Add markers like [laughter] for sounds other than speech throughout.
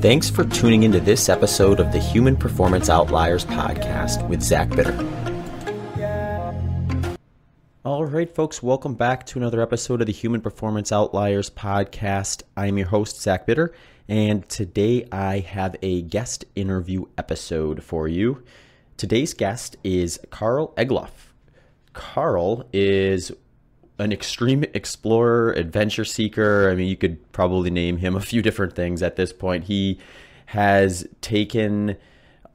Thanks for tuning into this episode of the Human Performance Outliers podcast with Zach Bitter. All right, folks, welcome back to another episode of the Human Performance Outliers podcast. I am your host, Zach Bitter, and today I have a guest interview episode for you. Today's guest is Karl Egloff. Karl is an extreme explorer, adventure seeker. I mean, you could probably name him a few different things at this point. He has taken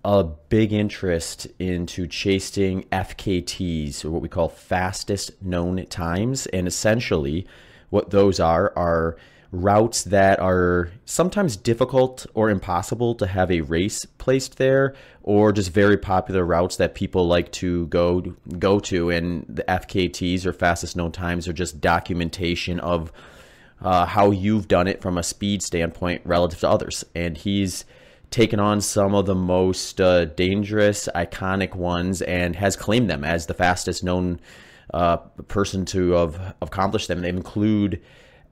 a big interest into chasing FKTs, or what we call fastest known times. And essentially, what those are are routes that are sometimes difficult or impossible to have a race placed there or just very popular routes that people like to go go to. And the FKTs or fastest known times are just documentation of uh, how you've done it from a speed standpoint relative to others. And he's taken on some of the most uh, dangerous iconic ones and has claimed them as the fastest known uh, person to have accomplished them. They include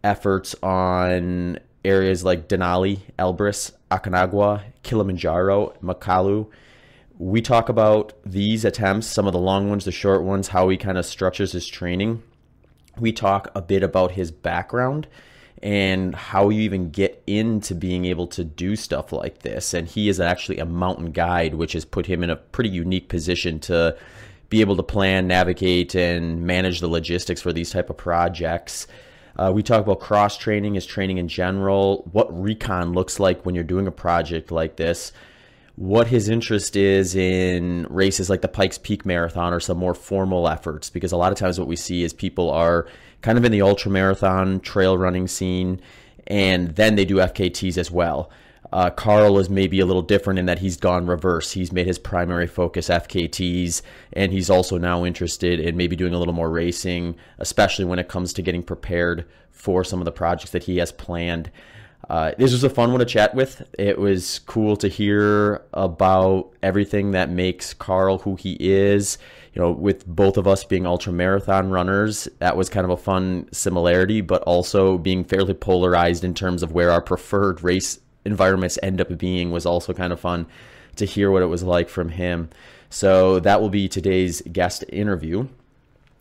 efforts on areas like Denali, Elbrus, Aconcagua, Kilimanjaro, Makalu. We talk about these attempts, some of the long ones, the short ones, how he kind of structures his training. We talk a bit about his background and how you even get into being able to do stuff like this. And he is actually a mountain guide, which has put him in a pretty unique position to be able to plan, navigate, and manage the logistics for these type of projects. Uh, we talk about cross training as training in general, what recon looks like when you're doing a project like this, what his interest is in races like the Pikes Peak Marathon or some more formal efforts. Because a lot of times what we see is people are kind of in the ultra marathon trail running scene, and then they do FKTs as well. Uh, Karl is maybe a little different in that he's gone reverse. He's made his primary focus FKTs, and he's also now interested in maybe doing a little more racing, especially when it comes to getting prepared for some of the projects that he has planned. Uh, this was a fun one to chat with. It was cool to hear about everything that makes Karl who he is. You know, with both of us being ultra marathon runners, that was kind of a fun similarity, but also being fairly polarized in terms of where our preferred race environments end up being was also kind of fun to hear what it was like from him. So that will be today's guest interview.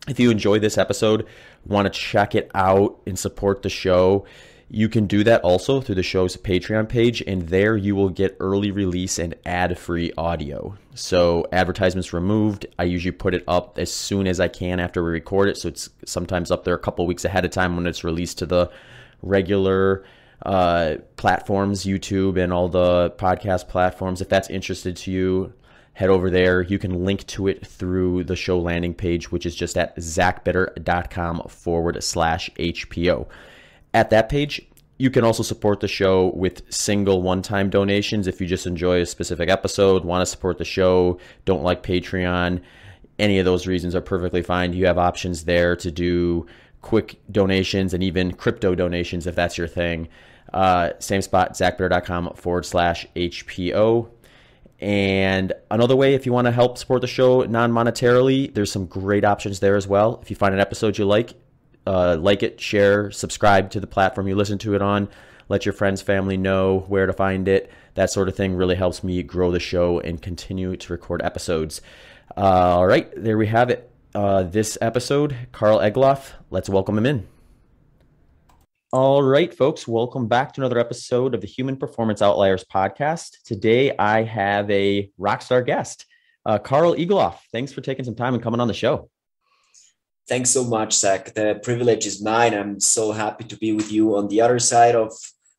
If you enjoyed this episode, want to check it out and support the show, you can do that also through the show's Patreon page, and there you will get early release and ad free audio. So, advertisements removed. I usually put it up as soon as I can after we record it. So, it's sometimes up there a couple weeks ahead of time when it's released to the regular uh, platforms, YouTube and all the podcast platforms. If that's interested to you, head over there. You can link to it through the show landing page, which is just at zachbitter.com forward slash HPO. At that page, you can also support the show with single one time donations if you just enjoy a specific episode, want to support the show, don't like Patreon. Any of those reasons are perfectly fine. You have options there to do quick donations and even crypto donations if that's your thing. Uh, same spot, zachbitter.com forward slash HPO. And another way, if you want to help support the show non monetarily, there's some great options there as well. If you find an episode you like, uh, like it, share, subscribe to the platform you listen to it on. Let your friends, family know where to find it. That sort of thing really helps me grow the show and continue to record episodes. Uh, all right, there we have it. Uh, this episode, Karl Egloff. Let's welcome him in. All right, folks, welcome back to another episode of the Human Performance Outliers podcast. Today, I have a rock star guest, uh, Karl Egloff. Thanks for taking some time and coming on the show. Thanks so much, Zach. The privilege is mine. I'm so happy to be with you on the other side of,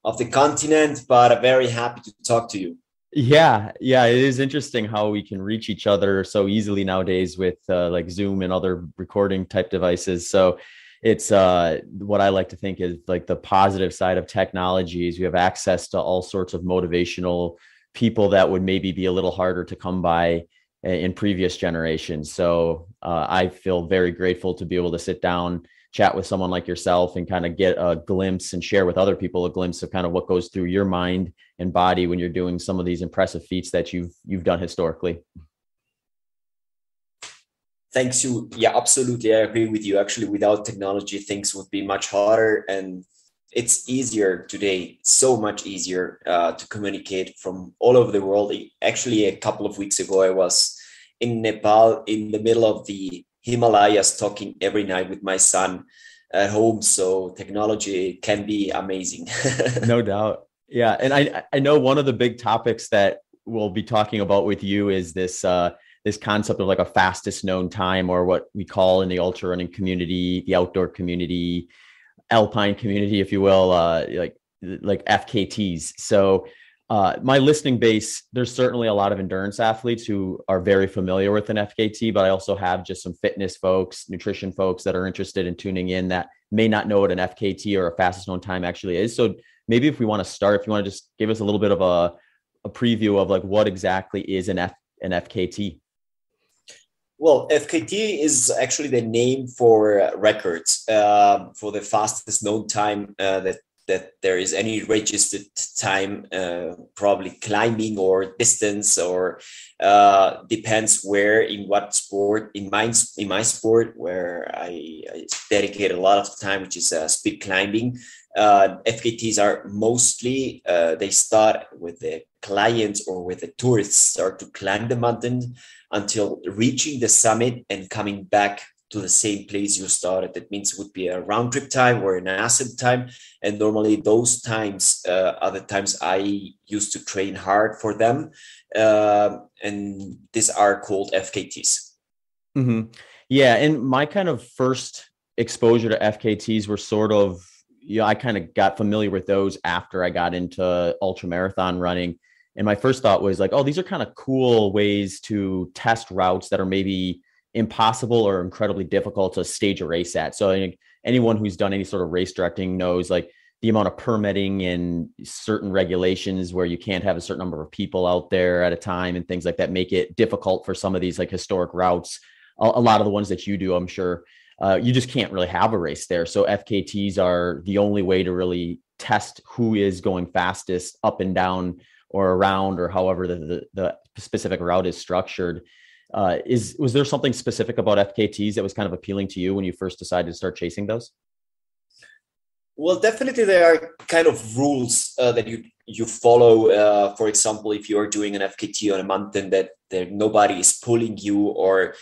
of the continent, but I'm very happy to talk to you. Yeah, yeah, it is interesting how we can reach each other so easily nowadays with uh, like Zoom and other recording type devices. So it's uh, what I like to think is like the positive side of technology is you have access to all sorts of motivational people that would maybe be a little harder to come by in previous generations. So uh, I feel very grateful to be able to sit down, chat with someone like yourself, and kind of get a glimpse and share with other people a glimpse of kind of what goes through your mind and body when you're doing some of these impressive feats that you've you've done historically. Thanks you. Yeah, absolutely. I agree with you. Actually, without technology, things would be much harder. And it's easier today, so much easier uh, to communicate from all over the world. Actually, a couple of weeks ago, I was in Nepal in the middle of the Himalayas talking every night with my son at home. So technology can be amazing. [laughs] no doubt. Yeah. And I, I know one of the big topics that we'll be talking about with you is this uh, this concept of like a fastest known time or what we call in the ultra running community, the outdoor community, alpine community, if you will, uh, like like FKTs. So uh, my listening base, there's certainly a lot of endurance athletes who are very familiar with an FKT, but I also have just some fitness folks, nutrition folks that are interested in tuning in that may not know what an FKT or a fastest known time actually is. So maybe if we want to start, if you want to just give us a little bit of a, a preview of like what exactly is an F an FKT. Well, FKT is actually the name for records uh, for the fastest known time uh, that that there is any registered time, uh, probably climbing or distance, or uh, depends where in what sport. In my in my sport, where I, I dedicate a lot of time, which is uh, speed climbing. Uh, FKTs are mostly they start with the clients or with the tourists start to climb the mountain until reaching the summit and coming back to the same place you started. That means it would be a round trip time or an ascent time. And normally those times uh, are the times I used to train hard for them. Uh, and these are called FKTs. Mm-hmm. Yeah. And my kind of first exposure to FKTs were sort of, you know, I kind of got familiar with those after I got into ultra marathon running and my first thought was like, oh, these are kind of cool ways to test routes that are maybe impossible or incredibly difficult to stage a race at. So anyone who's done any sort of race directing knows like the amount of permitting and certain regulations where you can't have a certain number of people out there at a time and things like that make it difficult for some of these like historic routes. A, a lot of the ones that you do, I'm sure, uh, you just can't really have a race there. So FKTs are the only way to really test who is going fastest up and down or around or however the, the, the specific route is structured. Uh, is was there something specific about FKTs that was kind of appealing to you when you first decided to start chasing those? Well, definitely there are kind of rules uh, that you you follow. Uh, for example, if you are doing an FKT on a mountain that nobody is pulling you, or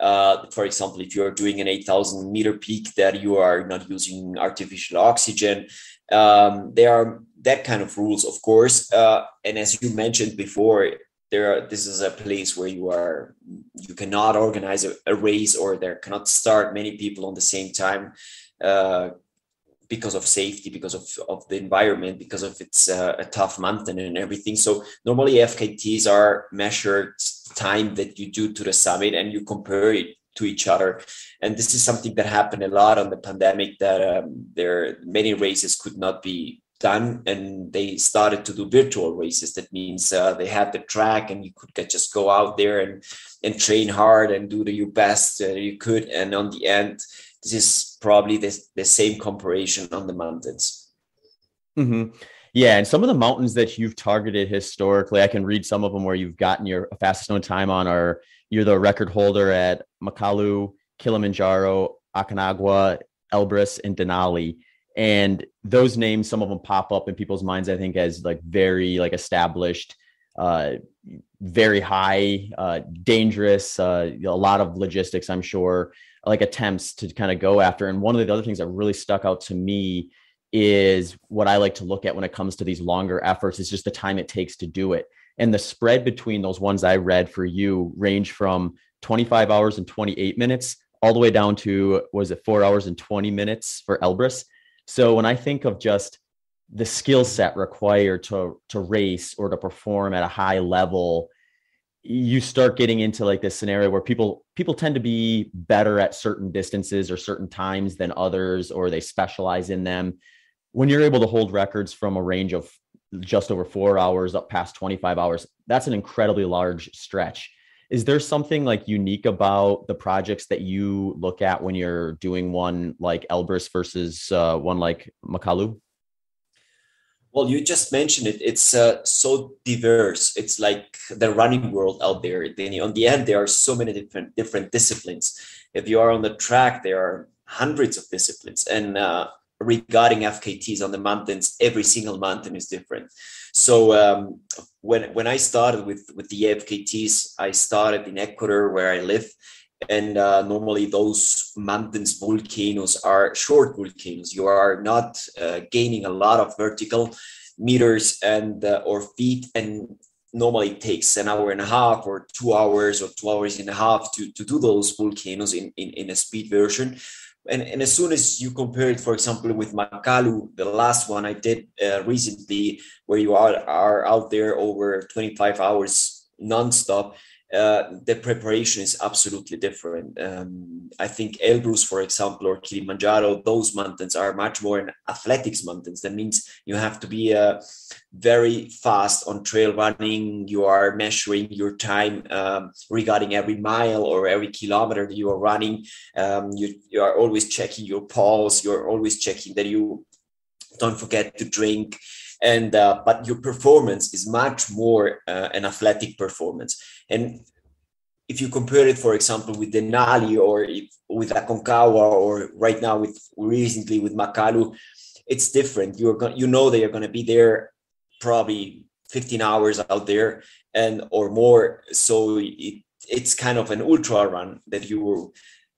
uh, for example, if you are doing an 8,000 meter peak that you are not using artificial oxygen, um, there are that kind of rules, of course. Uh, and as you mentioned before, there are, this is a place where you are you cannot organize a, a race or there cannot start many people on the same time uh, because of safety, because of, of the environment, because of it's uh, a tough mountain and everything. So normally FKTs are measured time that you do to the summit and you compare it to each other. And this is something that happened a lot on the pandemic that um, there many races could not be done and they started to do virtual races. That means uh, they had the track and you could get, just go out there and and train hard and do the your best uh, you could and on the end this is probably the, the same comparison on the mountains. Mm-hmm. yeah and some of the mountains that you've targeted historically i can read some of them where you've gotten your fastest known time on are you're the record holder at makalu kilimanjaro aconcagua elbrus and denali and those names some of them pop up in people's minds i think as like very like established uh very high uh dangerous uh a lot of logistics i'm sure like attempts to kind of go after. And one of the other things that really stuck out to me is what i like to look at when it comes to these longer efforts is just the time it takes to do it. And the spread between those ones i read for you range from 25 hours and 28 minutes all the way down to was it four hours and 20 minutes for elbrus so when I think of just the skill set required to to race or to perform at a high level, you start getting into like this scenario where people people tend to be better at certain distances or certain times than others, or they specialize in them. When you're able to hold records from a range of just over four hours up past 25 hours, that's an incredibly large stretch is there something like unique about the projects that you look at when you're doing one like Elbrus versus uh, one like Makalu? Well, you just mentioned it. It's uh, so diverse. It's like the running world out there. Then on the end, there are so many different different disciplines. If you are on the track, there are hundreds of disciplines, and uh, regarding FKTs on the mountains, every single mountain is different. So um, when when I started with with the FKTs, I started in Ecuador where I live, and uh, normally those mountains volcanoes are short volcanoes. You are not uh, gaining a lot of vertical meters and uh, or feet and normally it takes an hour and a half or two hours or two hours and a half to, to do those volcanoes in, in, in a speed version. And, and as soon as you compare it, for example, with Makalu, the last one I did uh, recently, where you are, are out there over 25 hours nonstop, uh, the preparation is absolutely different. Um, I think Elbrus, for example, or Kilimanjaro, those mountains are much more in athletics mountains. That means you have to be uh, very fast on trail running. You are measuring your time um, regarding every mile or every kilometer that you are running. Um, you, you are always checking your pulse. You're always checking that you don't forget to drink and uh, but your performance is much more uh, an athletic performance. And if you compare it for example with denali or if, with aconcagua or right now with recently with makalu it's different. You're going you know that you're going to be there probably 15 hours out there and or more. So it, it's kind of an ultra run that you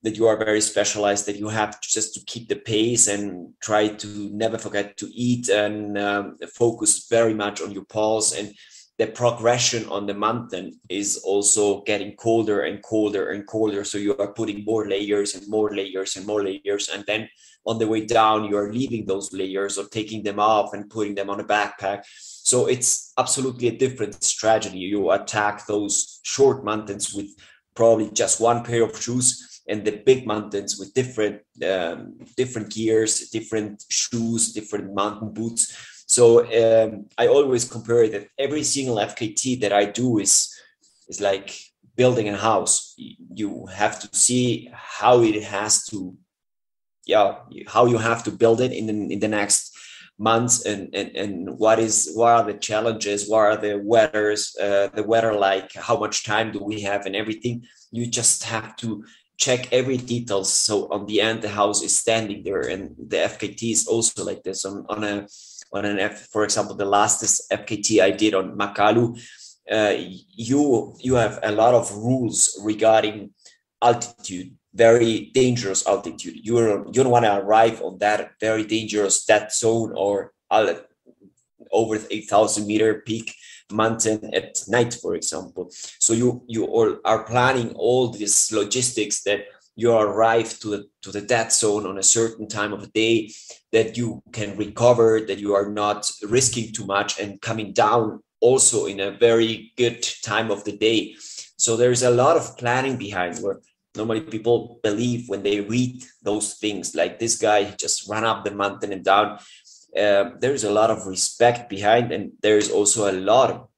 that you are very specialized that you have just to keep the pace and try to never forget to eat and um, focus very much on your pulse. And the progression on the mountain is also getting colder and colder and colder. So you are putting more layers and more layers and more layers. And then on the way down you are leaving those layers or taking them off and putting them on a backpack. So it's absolutely a different strategy. You attack those short mountains with probably just one pair of shoes and the big mountains with different um, different gears, different shoes, different mountain boots. So um, I always compare that every single FKT that I do is is like building a house. You have to see how it has to, yeah, how you have to build it in the, in the next months and, and and what is what are the challenges what are the weathers uh, the weather like how much time do we have and everything you just have to check every detail. So on the end, the house is standing there, and the FKT is also like this. On, on a on an F, for example, the last FKT I did on Makalu, uh, you you have a lot of rules regarding altitude, very dangerous altitude. You you don't want to arrive on that very dangerous that zone or over 8,000 meter peak mountain at night, for example. So you you all are planning all these logistics that you arrive to the to the death zone on a certain time of the day that you can recover that you are not risking too much and coming down also in a very good time of the day so there's a lot of planning behind where normally people believe when they read those things like this guy just ran up the mountain and down uh, there's a lot of respect behind and there's also a lot of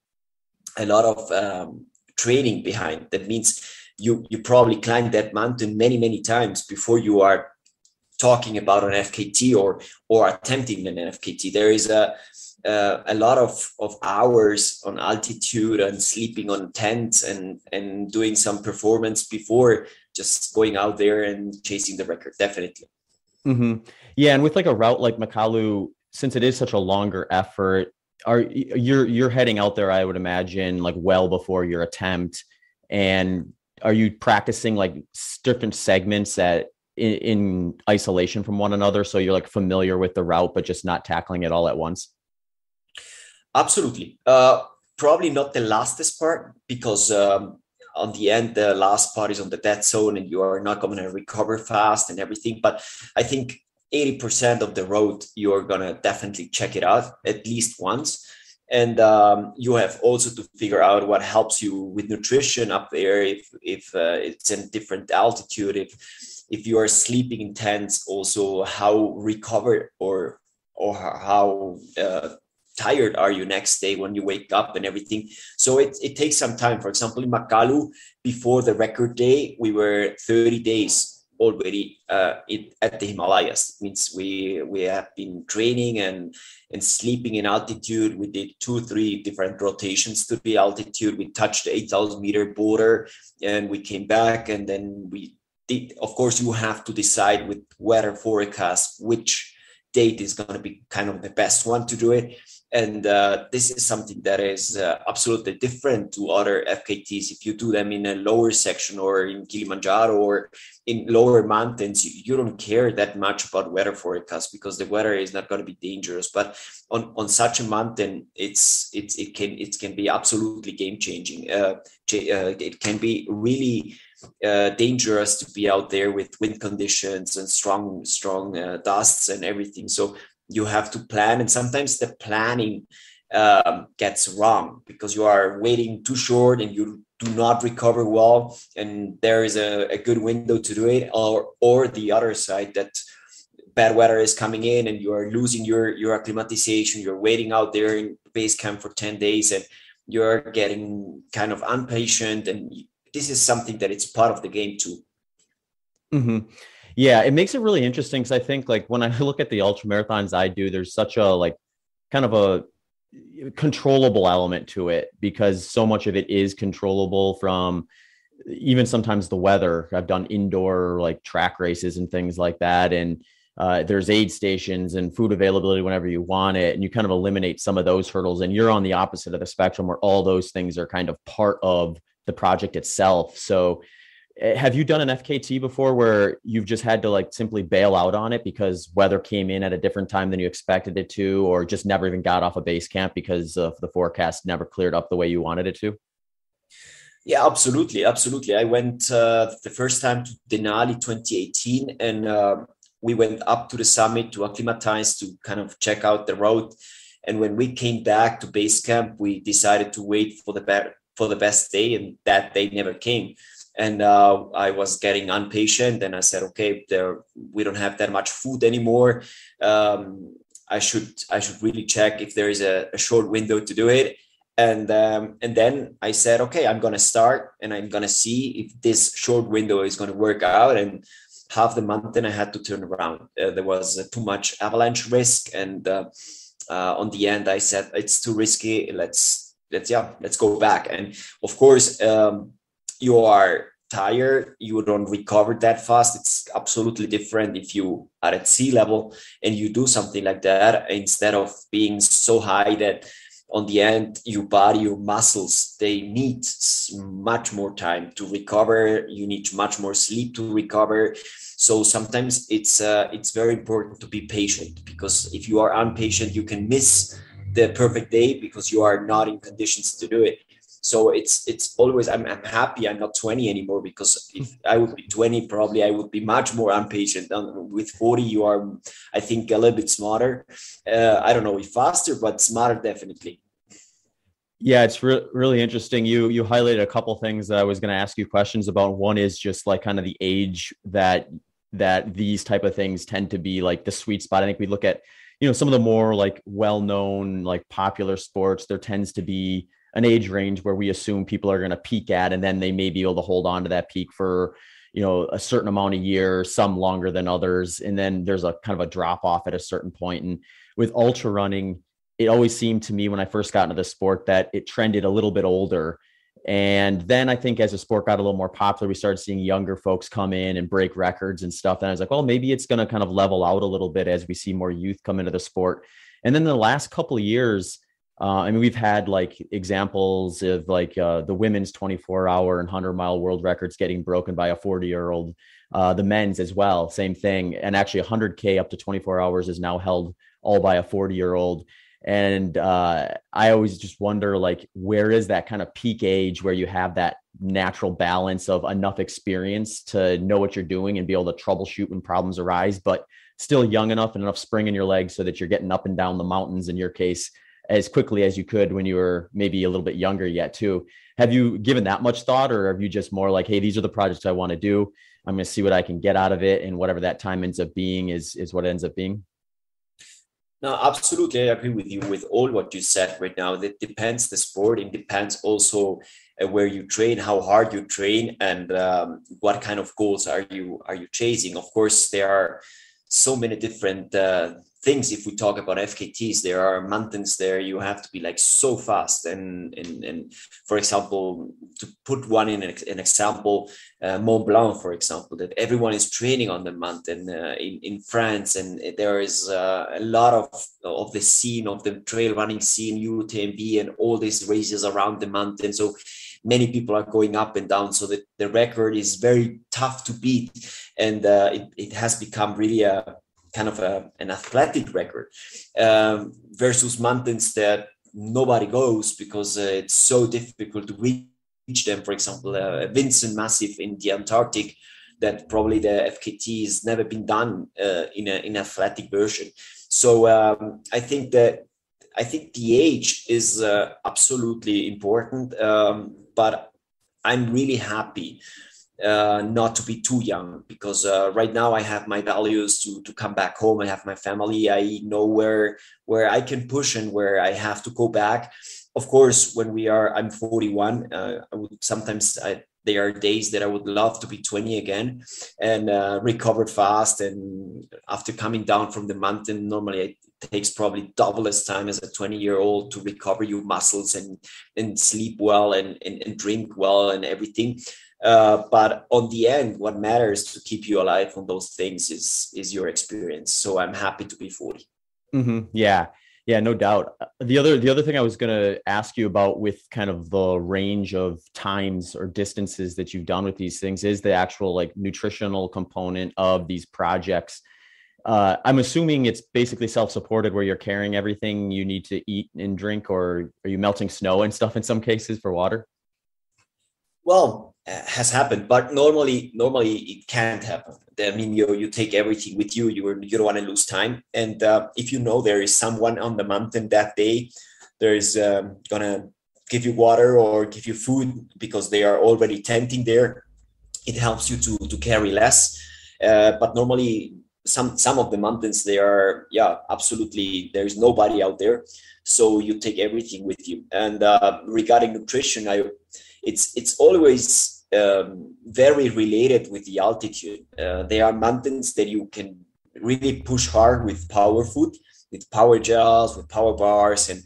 a lot of um, training behind. That means you you probably climbed that mountain many many times before you are talking about an fkt or or attempting an fkt there is a uh, a lot of, of hours on altitude and sleeping on tents and and doing some performance before just going out there and chasing the record definitely. Mm-hmm. yeah and with like a route like makalu since it is such a longer effort, are you're you're heading out there? I would imagine like well before your attempt, and are you practicing like different segments that in, in isolation from one another, so you're like familiar with the route, but just not tackling it all at once? Absolutely. Uh, probably not the lastest part because um, on the end the last part is on the dead zone and you are not going to recover fast and everything but i think 80% of the road, you're to definitely check it out at least once. And um, you have also to figure out what helps you with nutrition up there. If, if uh, it's in different altitude, if, if you are sleeping in tents, also how recovered or, or how uh, tired are you next day when you wake up and everything. So it, it takes some time. For example, in Makalu, before the record day, we were 30 days already uh, it, at the Himalayas. Means we we have been training and and sleeping in altitude. We did two, three different rotations to the altitude. We touched the 8,000 meter border, and we came back, and then we did. Of course, you have to decide with weather forecast which date is going to be kind of the best one to do it and uh, this is something that is uh, absolutely different to other fkt's if you do them in a lower section or in kilimanjaro or in lower mountains you, you don't care that much about weather forecast because the weather is not going to be dangerous. But on, on such a mountain it's it's it can it can be absolutely game changing uh, uh, it can be really uh, dangerous to be out there with wind conditions and strong strong uh, dusts and everything. So you have to plan and sometimes the planning um, gets wrong because you are waiting too short and you do not recover well and there is a, a good window to do it or or the other side that bad weather is coming in and you are losing your your acclimatization you're waiting out there in base camp for 10 days and you're getting kind of impatient and this is something that it's part of the game too mm-hmm. Yeah, it makes it really interesting because I think like when I [laughs] look at the ultra marathons I do, there's such a like kind of a controllable element to it because so much of it is controllable from even sometimes the weather. I've done indoor like track races and things like that, and uh, there's aid stations and food availability whenever you want it, and you kind of eliminate some of those hurdles. And you're on the opposite of the spectrum where all those things are kind of part of the project itself. So Eh, have you done an FKT before where you've just had to like simply bail out on it because weather came in at a different time than you expected it to, or just never even got off a of base camp because of the forecast never cleared up the way you wanted it to? Yeah, absolutely, absolutely. I went uh, the first time to Denali 2018, and uh, we went up to the summit to acclimatize to kind of check out the road. And when we came back to base camp, we decided to wait for the be- for the best day, and that day never came and uh, I was getting impatient. And I said, okay, there we don't have that much food anymore. Um, I should I should really check if there is a, a short window to do it. And um, and then I said, okay, I'm gonna start and I'm gonna see if this short window is gonna work out. And half the month, then I had to turn around. Uh, there was uh, too much avalanche risk, and uh, uh, on the end, I said it's too risky. Let's let's yeah, let's go back. And of course. Um, you are tired, you don't recover that fast. It's absolutely different if you are at sea level and you do something like that instead of being so high that on the end your body your muscles they need much more time to recover you need much more sleep to recover so sometimes it's uh, it's very important to be patient because if you are impatient you can miss the perfect day because you are not in conditions to do it so it's it's always I'm, I'm happy i'm not 20 anymore because if i would be 20 probably i would be much more impatient and with 40 you are i think a little bit smarter. Uh, i don't know if faster but smarter definitely. Yeah it's re- really interesting. You you highlighted a couple things that i was going to ask you questions about. One is just like kind of the age that that these type of things tend to be like the sweet spot. I think we look at you know some of the more like well known like popular sports there tends to be an age range where we assume people are going to peak at, and then they may be able to hold on to that peak for you know a certain amount of years, some longer than others, and then there's a kind of a drop off at a certain point. And with ultra running, it always seemed to me when I first got into the sport that it trended a little bit older. And then I think as the sport got a little more popular, we started seeing younger folks come in and break records and stuff. And I was like, well, maybe it's going to kind of level out a little bit as we see more youth come into the sport. And then the last couple of years, uh, I mean, we've had like examples of like uh, the women's 24 hour and 100 mile world records getting broken by a 40 year old. Uh, the men's as well, same thing. And actually, 100K up to 24 hours is now held all by a 40 year old. And uh, I always just wonder, like, where is that kind of peak age where you have that natural balance of enough experience to know what you're doing and be able to troubleshoot when problems arise, but still young enough and enough spring in your legs so that you're getting up and down the mountains in your case as quickly as you could when you were maybe a little bit younger yet too. Have you given that much thought or have you just more like hey these are the projects i want to do. I'm going to see what i can get out of it and whatever that time ends up being is is what ends up being? No absolutely i agree with you with all what you said right now. That depends the sport it depends also uh, where you train how hard you train and um, what kind of goals are you are you chasing? Of course there are so many different uh, things if we talk about fkt's there are mountains there. You have to be like so fast. And and, and for example to put one in an, an example uh, mont blanc for example that everyone is training on the mountain uh, in, in france. And there is uh, a lot of of the scene of the trail running scene utmb and all these races around the mountain. So many people are going up and down so that the record is very tough to beat and uh, it, it has become really a kind of a, an athletic record um, versus mountains that nobody goes because uh, it's so difficult to reach them. For example, uh, Vinson Massif in the Antarctic, that probably the FKT has never been done uh, in an in athletic version. So um, I think that I think the age is uh, absolutely important, um, but I'm really happy uh, not to be too young because uh, right now I have my values to to come back home. I have my family. I know where where I can push and where I have to go back. Of course, when we are, I'm 41. Uh, I would sometimes I, there are days that I would love to be 20 again and uh, recovered fast. And after coming down from the mountain, normally it takes probably double as time as a 20 year old to recover your muscles and and sleep well and, and, and drink well and everything uh, but on the end, what matters to keep you alive on those things is is your experience. So I'm happy to be 40. Mm-hmm. Yeah, yeah, no doubt. The other the other thing I was going to ask you about with kind of the range of times or distances that you've done with these things is the actual like nutritional component of these projects. Uh, I'm assuming it's basically self-supported, where you're carrying everything you need to eat and drink, or are you melting snow and stuff in some cases for water? Well, uh, has happened, but normally, normally it can't happen. I mean, you you take everything with you. You you don't want to lose time, and uh, if you know there is someone on the mountain that day, there is um, gonna give you water or give you food because they are already tenting there. It helps you to to carry less. Uh, but normally, some some of the mountains they are yeah absolutely there is nobody out there, so you take everything with you. And uh, regarding nutrition, I it's it's always um, very related with the altitude. Uh, there are mountains that you can really push hard with power food, with power gels, with power bars, and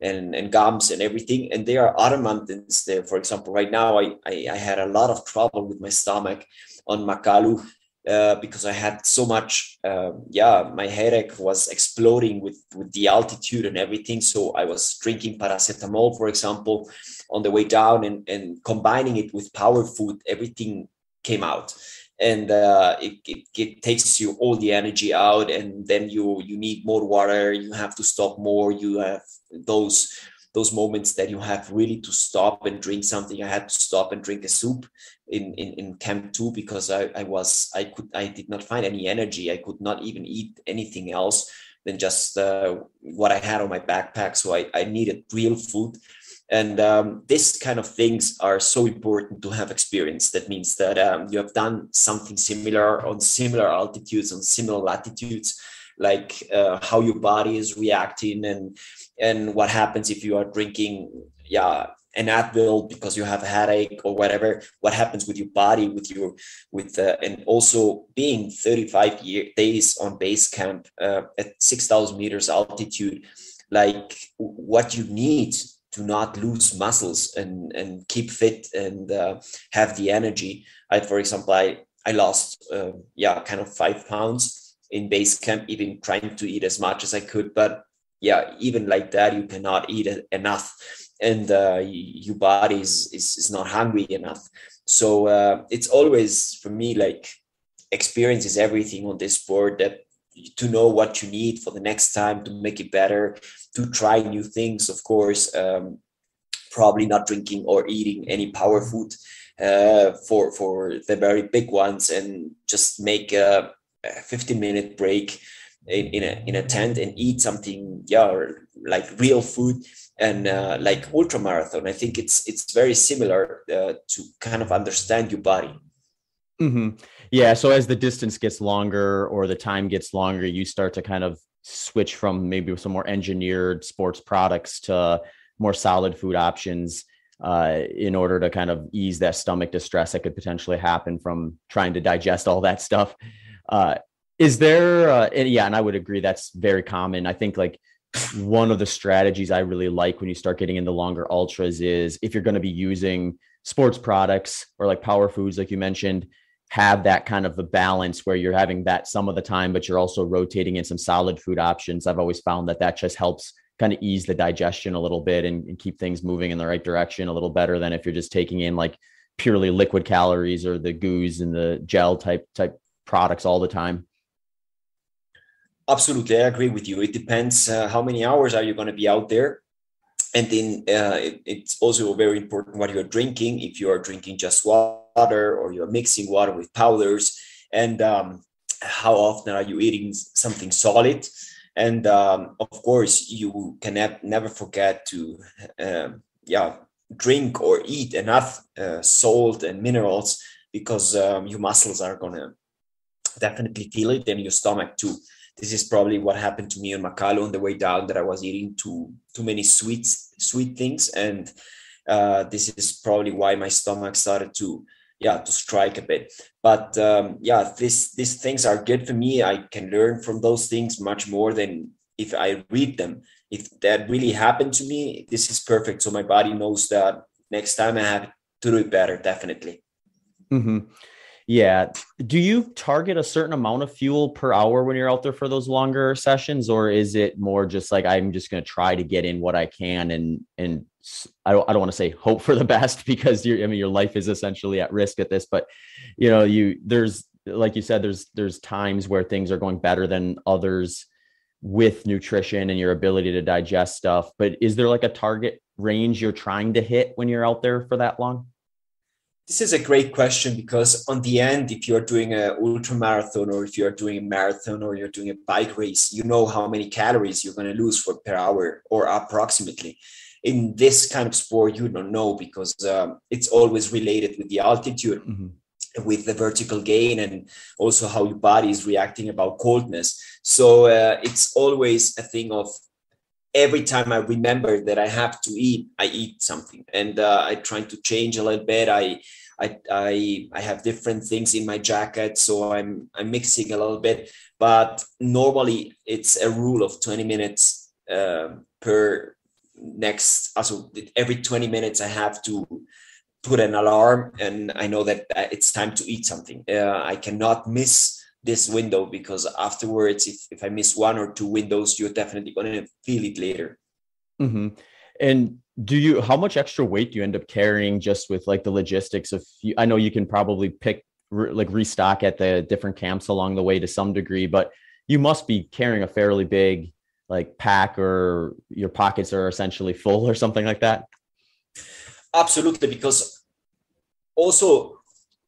and, and gums and everything. And there are other mountains there. For example, right now I, I, I had a lot of trouble with my stomach on Makalu uh, because I had so much, uh, yeah, my headache was exploding with, with the altitude and everything. So I was drinking paracetamol, for example, on the way down and, and combining it with power food, everything came out. And uh, it, it, it takes you all the energy out, and then you you need more water. You have to stop more. You have those those moments that you have really to stop and drink something. I had to stop and drink a soup in, in, in camp two because I, I was I could I did not find any energy. I could not even eat anything else than just uh, what I had on my backpack. So I, I needed real food. And um, this kind of things are so important to have experience. That means that um, you have done something similar on similar altitudes, on similar latitudes, like uh, how your body is reacting and and what happens if you are drinking yeah an Advil because you have a headache or whatever. What happens with your body, with your, with, uh, and also being 35 year, days on base camp uh, at 6,000 meters altitude, like what you need to not lose muscles and and keep fit and uh, have the energy. I, for example, I I lost uh, yeah kind of five pounds in base camp, even trying to eat as much as I could, but yeah, even like that, you cannot eat enough and uh, your body is, is, is not hungry enough so uh, it's always for me like experience is everything on this sport that to know what you need for the next time to make it better to try new things of course um, probably not drinking or eating any power food uh, for for the very big ones and just make a, a 15 minute break in, in a in a tent and eat something yeah like real food and uh, like ultra marathon i think it's it's very similar uh, to kind of understand your body mm-hmm. Yeah so as the distance gets longer or the time gets longer you start to kind of switch from maybe some more engineered sports products to more solid food options uh, in order to kind of ease that stomach distress that could potentially happen from trying to digest all that stuff. Uh, is there uh, and yeah and i would agree that's very common. I think like one of the strategies i really like when you start getting into longer ultras is if you're going to be using sports products or like power foods like you mentioned have that kind of a balance where you're having that some of the time but you're also rotating in some solid food options i've always found that that just helps kind of ease the digestion a little bit and, and keep things moving in the right direction a little better than if you're just taking in like purely liquid calories or the goos and the gel type type products all the time Absolutely, I agree with you. It depends uh, how many hours are you going to be out there, and then uh, it, it's also very important what you're drinking. If you are drinking just water or you're mixing water with powders, and um, how often are you eating something solid? And um, of course, you can never forget to, um, yeah, drink or eat enough uh, salt and minerals because um, your muscles are gonna definitely feel it, and your stomach too this is probably what happened to me on Makalu on the way down that I was eating too too many sweets sweet things and uh, this is probably why my stomach started to yeah to strike a bit. But um, yeah this these things are good for me. I can learn from those things much more than if I read them. If that really happened to me this is perfect. So my body knows that next time I have to do it better definitely. Mm-hmm. Yeah. Do you target a certain amount of fuel per hour when you're out there for those longer sessions, or is it more just like I'm just going to try to get in what I can and and I don't I don't want to say hope for the best [laughs] because you I mean your life is essentially at risk at this, but you know you there's like you said there's there's times where things are going better than others with nutrition and your ability to digest stuff. But is there like a target range you're trying to hit when you're out there for that long? This is a great question because on the end, if you're doing an ultra marathon or if you're doing a marathon or you're doing a bike race, you know how many calories you're going to lose for per hour or approximately. In this kind of sport, you don't know because um, it's always related with the altitude. Mm-hmm with the vertical gain and also how your body is reacting about coldness so uh, it's always a thing of every time I remember that I have to eat, I eat something, and uh, I try to change a little bit. I, I, I, I have different things in my jacket, so I'm I'm mixing a little bit. But normally, it's a rule of 20 minutes uh, per next. Also, every 20 minutes, I have to put an alarm, and I know that uh, it's time to eat something. Uh, I cannot miss this window because afterwards if, if i miss one or two windows you're definitely going to feel it later mm-hmm. and do you how much extra weight do you end up carrying just with like the logistics of you, i know you can probably pick like restock at the different camps along the way to some degree but you must be carrying a fairly big like pack or your pockets are essentially full or something like that? Absolutely because also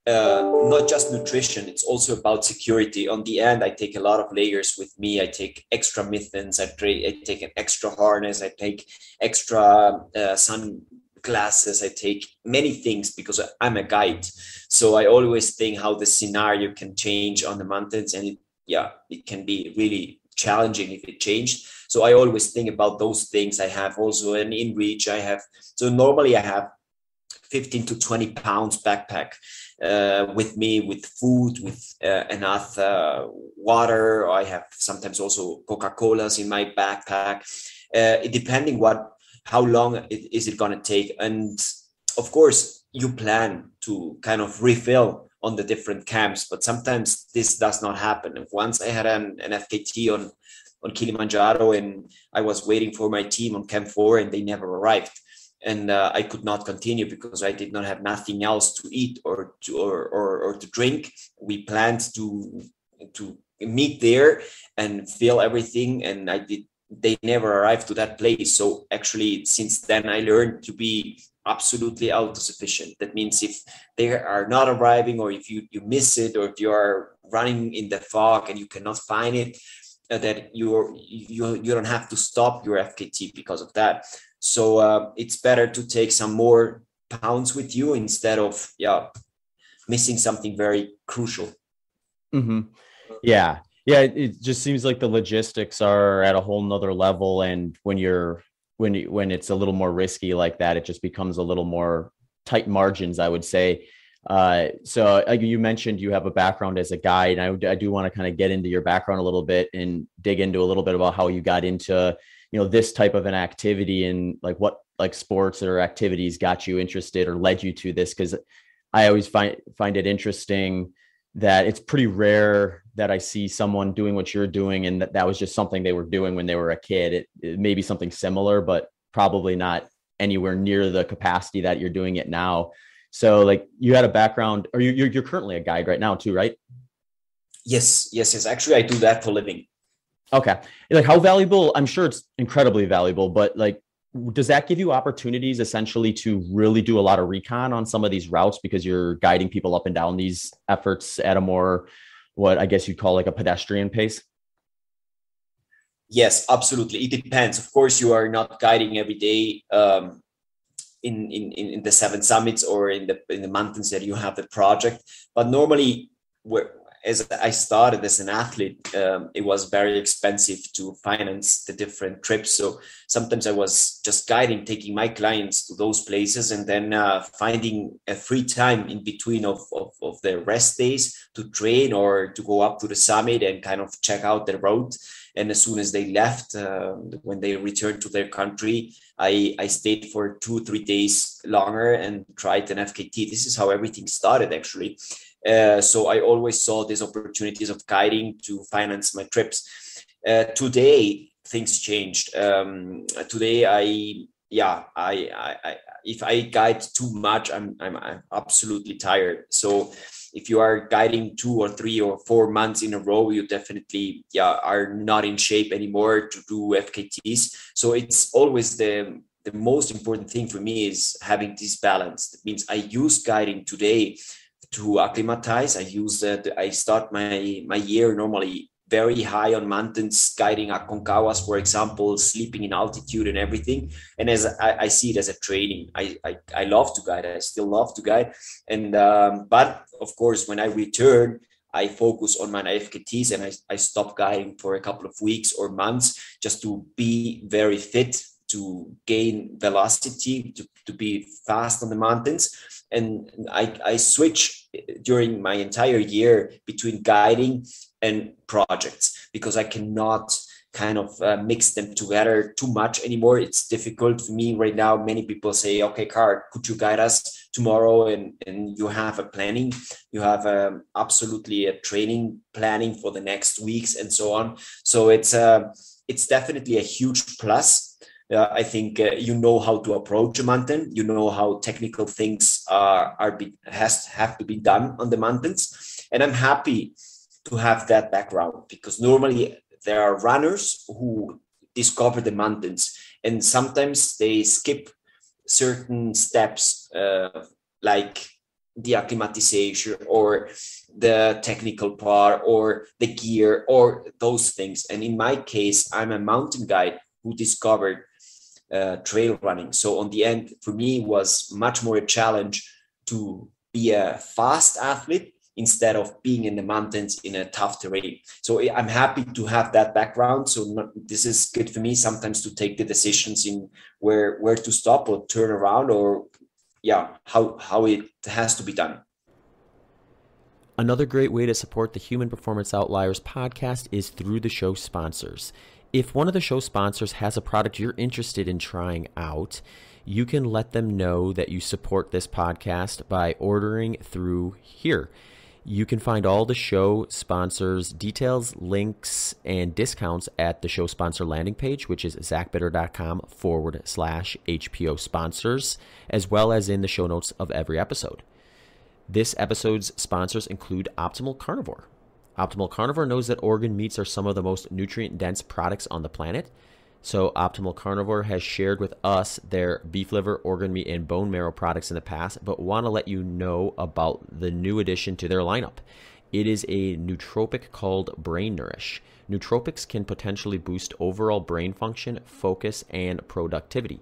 uh, not just nutrition it's also about security. On the end i take a lot of layers with me. I take extra mittens i, tra- I take an extra harness i take extra uh, sunglasses i take many things because i'm a guide. So i always think how the scenario can change on the mountains and it, yeah it can be really challenging if it changed so i always think about those things i have also an InReach i have so normally i have 15 to 20 pounds backpack uh, with me with food, with uh, enough uh, water. I have sometimes also Coca Colas in my backpack. Uh, depending what how long it, is it going to take, and of course you plan to kind of refill on the different camps, but sometimes this does not happen. Once I had an, an FKT on on Kilimanjaro and I was waiting for my team on Camp Four and they never arrived and uh, I could not continue because I did not have nothing else to eat or to or, or, or to drink. We planned to to meet there and fill everything, and I did. They never arrived to that place. So actually, since then, I learned to be absolutely autosufficient. That means if they are not arriving, or if you you miss it, or if you are running in the fog and you cannot find it, uh, that you you you don't have to stop your FKT because of that. So uh, it's better to take some more pounds with you instead of yeah missing something very crucial. Mm-hmm. Yeah, yeah. It just seems like the logistics are at a whole nother level, and when you're when you, when it's a little more risky like that, it just becomes a little more tight margins. I would say. Uh, so like you mentioned, you have a background as a guide. And I, I do want to kind of get into your background a little bit and dig into a little bit about how you got into, you know, this type of an activity and like what like sports or activities got you interested or led you to this. Cause I always find, find it interesting that it's pretty rare that I see someone doing what you're doing and that that was just something they were doing when they were a kid. It, it may be something similar, but probably not anywhere near the capacity that you're doing it now. So like you had a background or you, you're, you're currently a guide right now too, right? Yes, yes, yes. Actually, I do that for living. Okay. Like how valuable, I'm sure it's incredibly valuable, but like, does that give you opportunities essentially to really do a lot of recon on some of these routes because you're guiding people up and down these efforts at a more, what I guess you'd call like a pedestrian pace? Yes, absolutely. It depends. Of course, you are not guiding every day um, in, in in the seven summits or in the in the mountains that you have the project. But normally, where as I started as an athlete, um, it was very expensive to finance the different trips. So sometimes I was just guiding, taking my clients to those places, and then uh, finding a free time in between of, of, of the rest days to train or to go up to the summit and kind of check out the road. And as soon as they left, uh, when they returned to their country, I, I stayed for two, three days longer and tried an FKT. This is how everything started, actually. Uh, so I always saw these opportunities of guiding to finance my trips. Uh, today, things changed. Um, today, I yeah, I, I, I, if I guide too much, I'm, I'm, I'm absolutely tired. So if you are guiding two or three or four months in a row, you definitely yeah are not in shape anymore to do FKTs. So it's always the the most important thing for me is having this balance. That means I use guiding today to acclimatize. I use that. I start my my year normally very high on mountains, guiding Aconcaguas, for example, sleeping in altitude and everything. And as I, I see it as a training, I, I, I love to guide. I still love to guide. And um, but of course, when I return, I focus on my FKTs and I, I stop guiding for a couple of weeks or months just to be very fit, to gain velocity, to, to be fast on the mountains. And I, I switch during my entire year between guiding and projects because I cannot kind of uh, mix them together too much anymore. It's difficult for me right now. Many people say, okay, Karl, could you guide us tomorrow? And, and you have a planning, you have um, absolutely a training planning for the next weeks and so on. So it's, uh, it's definitely a huge plus. Uh, I think uh, you know how to approach a mountain. You know how technical things are are be, has have to be done on the mountains, and I'm happy to have that background because normally there are runners who discover the mountains and sometimes they skip certain steps uh, like the acclimatization or the technical part or the gear or those things and in my case i'm a mountain guide who discovered uh, trail running so on the end for me was much more a challenge to be a fast athlete instead of being in the mountains in a tough terrain. So I'm happy to have that background. So this is good for me sometimes to take the decisions in where where to stop or turn around or yeah, how how it has to be done. Another great way to support the Human Performance Outliers podcast is through the show sponsors. If one of the show sponsors has a product you're interested in trying out, you can let them know that you support this podcast by ordering through here. You can find all the show sponsors, details, links, and discounts at the show sponsor landing page, which is zachbitter.com forward slash HPO sponsors, as well as in the show notes of every episode. This episode's sponsors include Optimal Carnivore. Optimal Carnivore knows that organ meats are some of the most nutrient dense products on the planet. So, Optimal Carnivore has shared with us their beef liver, organ meat, and bone marrow products in the past, but want to let you know about the new addition to their lineup. It is a nootropic called Brain Nourish. Nootropics can potentially boost overall brain function, focus, and productivity.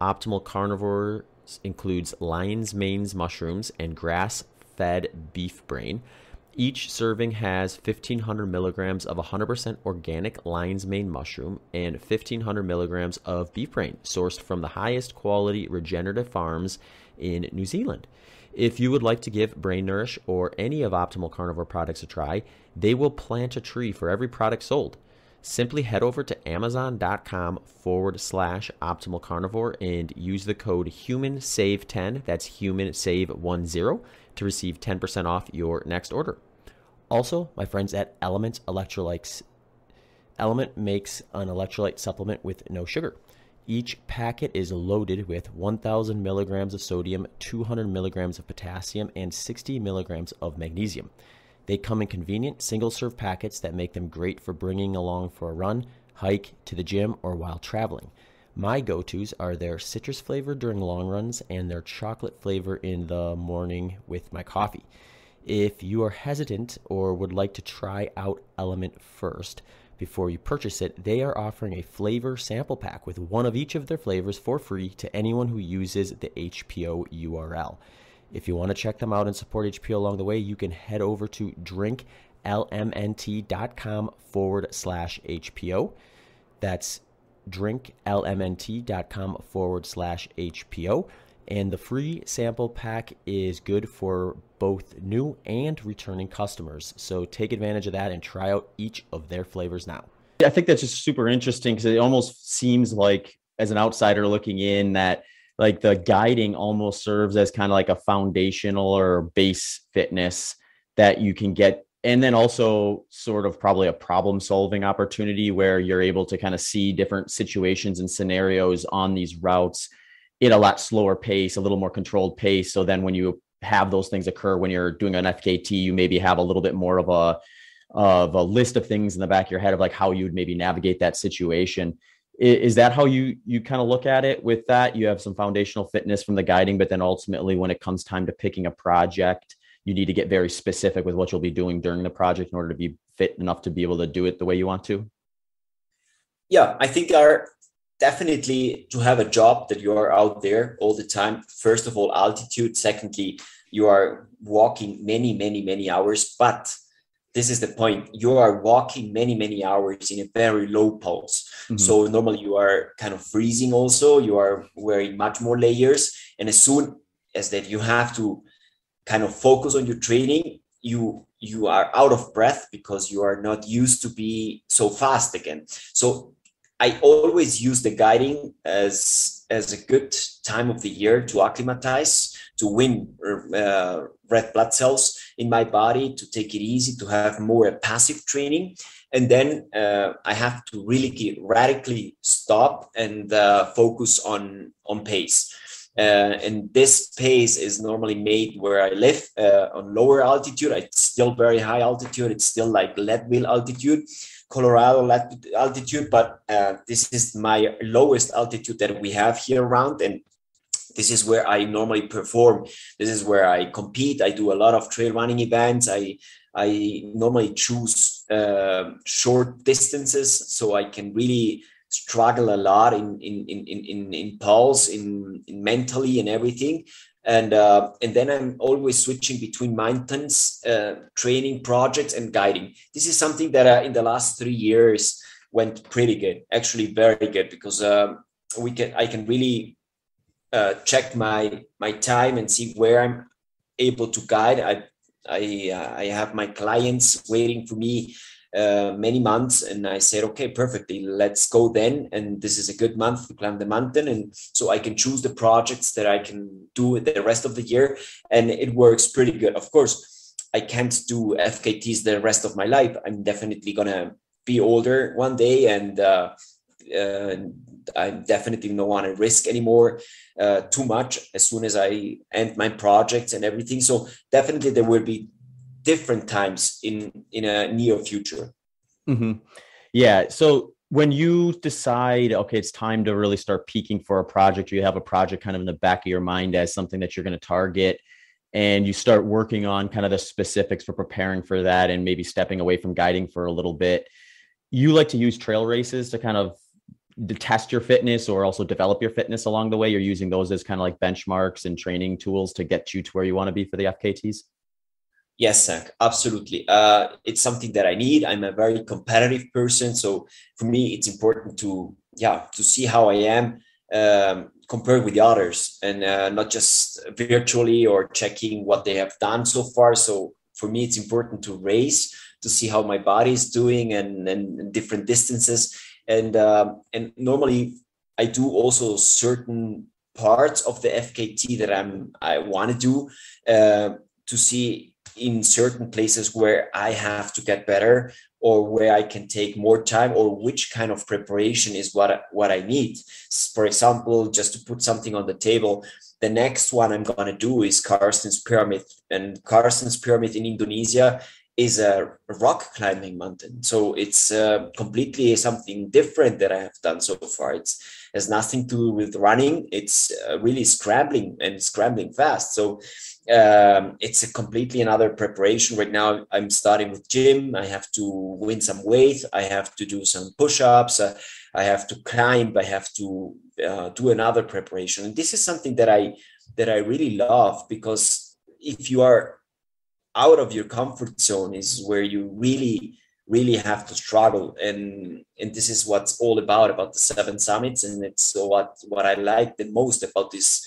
Optimal Carnivore includes lion's manes mushrooms and grass fed beef brain. Each serving has 1500 milligrams of 100% organic lion's mane mushroom and 1500 milligrams of beef brain, sourced from the highest quality regenerative farms in New Zealand. If you would like to give Brain Nourish or any of Optimal Carnivore products a try, they will plant a tree for every product sold. Simply head over to amazon.com forward slash optimal carnivore and use the code HUMANSAVE10, that's HUMANSAVE10, to receive 10% off your next order. Also, my friends at LMNT Electrolytes. LMNT makes an electrolyte supplement with no sugar. Each packet is loaded with 1,000 milligrams of sodium, 200 milligrams of potassium, and 60 milligrams of magnesium. They come in convenient single serve packets that make them great for bringing along for a run, hike, to the gym, or while traveling. My go tos are their citrus flavor during long runs and their chocolate flavor in the morning with my coffee. If you are hesitant or would like to try out LMNT first, before you purchase it, they are offering a flavor sample pack with one of each of their flavors for free to anyone who uses the HPO URL. If you want to check them out and support HPO along the way, you can head over to drinklmnt.com forward slash HPO. That's drinklmnt.com forward slash HPO. And the free sample pack is good for both new and returning customers. So take advantage of that and try out each of their flavors now. I think that's just super interesting because it almost seems like, as an outsider looking in, that like the guiding almost serves as kind of like a foundational or base fitness that you can get and then also sort of probably a problem solving opportunity where you're able to kind of see different situations and scenarios on these routes at a lot slower pace, a little more controlled pace. So then when you have those things occur when you're doing an FKT, you maybe have a little bit more of a of a list of things in the back of your head of like how you would maybe navigate that situation. Is that how you you kind of look at it with that? You have some foundational fitness from the guiding, but then ultimately when it comes time to picking a project, you need to get very specific with what you'll be doing during the project in order to be fit enough to be able to do it the way you want to. Yeah, I think our definitely to have a job that you are out there all the time first of all altitude. Secondly you are walking many many many hours but this is the point. You are walking many many hours in a very low pulse. Mm-hmm. so normally you are kind of freezing also. You are wearing much more layers. And as soon as that you have to kind of focus on your training you you are out of breath because you are not used to be so fast again so I always use the guiding as as a good time of the year to acclimatize, to win uh, red blood cells in my body, to take it easy, to have more a passive training, and then uh, I have to really radically stop and uh, focus on on pace. Uh, and this pace is normally made where I live uh, on lower altitude. It's still very high altitude. It's still like Leadville altitude, Colorado altitude, but uh, this is my lowest altitude that we have here around. And this is where I normally perform. This is where I compete. I do a lot of trail running events. I I normally choose uh, short distances so I can really struggle a lot in in in in in pulse in, in mentally and everything. And uh, and then i'm always switching between mountains uh, training projects and guiding. This is something that uh, in the last three years went pretty good actually very good because um, we can i can really uh, check my my time and see where i'm able to guide. I i uh, i have my clients waiting for me uh, many months and i said okay perfectly let's go then and this is a good month to climb the mountain and so i can choose the projects that i can do the rest of the year and it works pretty good. Of course i can't do fkts the rest of my life. I'm definitely gonna be older one day and uh, uh, I definitely don't want to risk anymore uh, too much as soon as I end my projects and everything. So definitely there will be different times in in a near future. Mm-hmm. yeah so when you decide okay it's time to really start peaking for a project you have a project kind of in the back of your mind as something that you're going to target and you start working on kind of the specifics for preparing for that and maybe stepping away from guiding for a little bit you like to use trail races to kind of test your fitness or also develop your fitness along the way? You're using those as kind of like benchmarks and training tools to get you to where you want to be for the fkt's Yes, Zach, absolutely. Uh, it's something that I need. I'm a very competitive person, so for me, it's important to yeah to see how I am um, compared with the others and uh, not just virtually or checking what they have done so far. So for me, it's important to race to see how my body is doing and, and different distances. And uh, and normally I do also certain parts of the FKT that I'm I want to do uh, to see in certain places where I have to get better or where I can take more time or which kind of preparation is what what I need. For example, just to put something on the table, the next one I'm going to do is Carstensz Pyramid and Carstensz Pyramid in Indonesia is a rock climbing mountain. So it's uh, completely something different that I have done so far. It's has nothing to do with running. It's uh, really scrambling and scrambling fast. So um, it's a completely another preparation. Right now, I'm starting with gym. I have to win some weight. I have to do some push-ups. Uh, I have to climb. I have to uh, do another preparation. And this is something that I that I really love because if you are out of your comfort zone is where you really really have to struggle and and this is what's all about about the seven summits and it's what what i like the most about this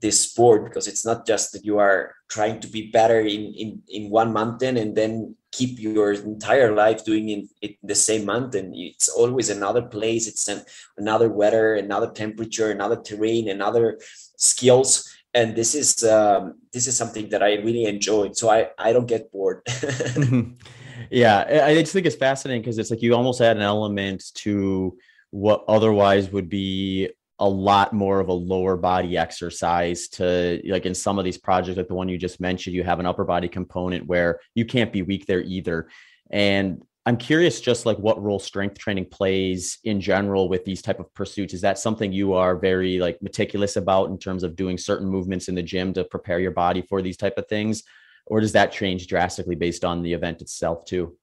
this sport because it's not just that you are trying to be better in in, in one mountain and then keep your entire life doing in, in the same mountain it's always another place it's an, another weather another temperature another terrain another skills and this is um, this is something that I really enjoyed. So I I don't get bored. [laughs] [laughs] yeah, I just think it's fascinating because it's like you almost add an element to what otherwise would be a lot more of a lower body exercise to like in some of these projects like the one you just mentioned you have an upper body component where you can't be weak there either and I'm curious just like what role strength training plays in general with these type of pursuits. Is that something you are very like meticulous about in terms of doing certain movements in the gym to prepare your body for these type of things? Or does that change drastically based on the event itself too?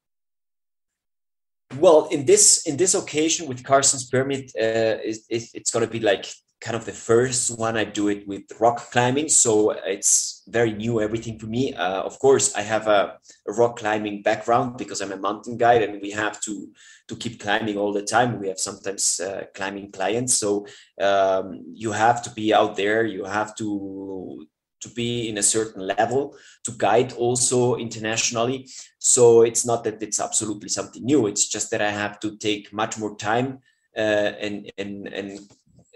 Well, in this in this occasion with Carstensz Pyramid, uh, it, it's going to be like kind of the first one I do it with rock climbing. So it's very new, everything for me. Uh, of course, I have a, a, rock climbing background because I'm a mountain guide and we have to, to keep climbing all the time. We have sometimes uh, climbing clients. So um, you have to be out there. You have to, to be in a certain level to guide also internationally. So it's not that it's absolutely something new. It's just that I have to take much more time uh, and and and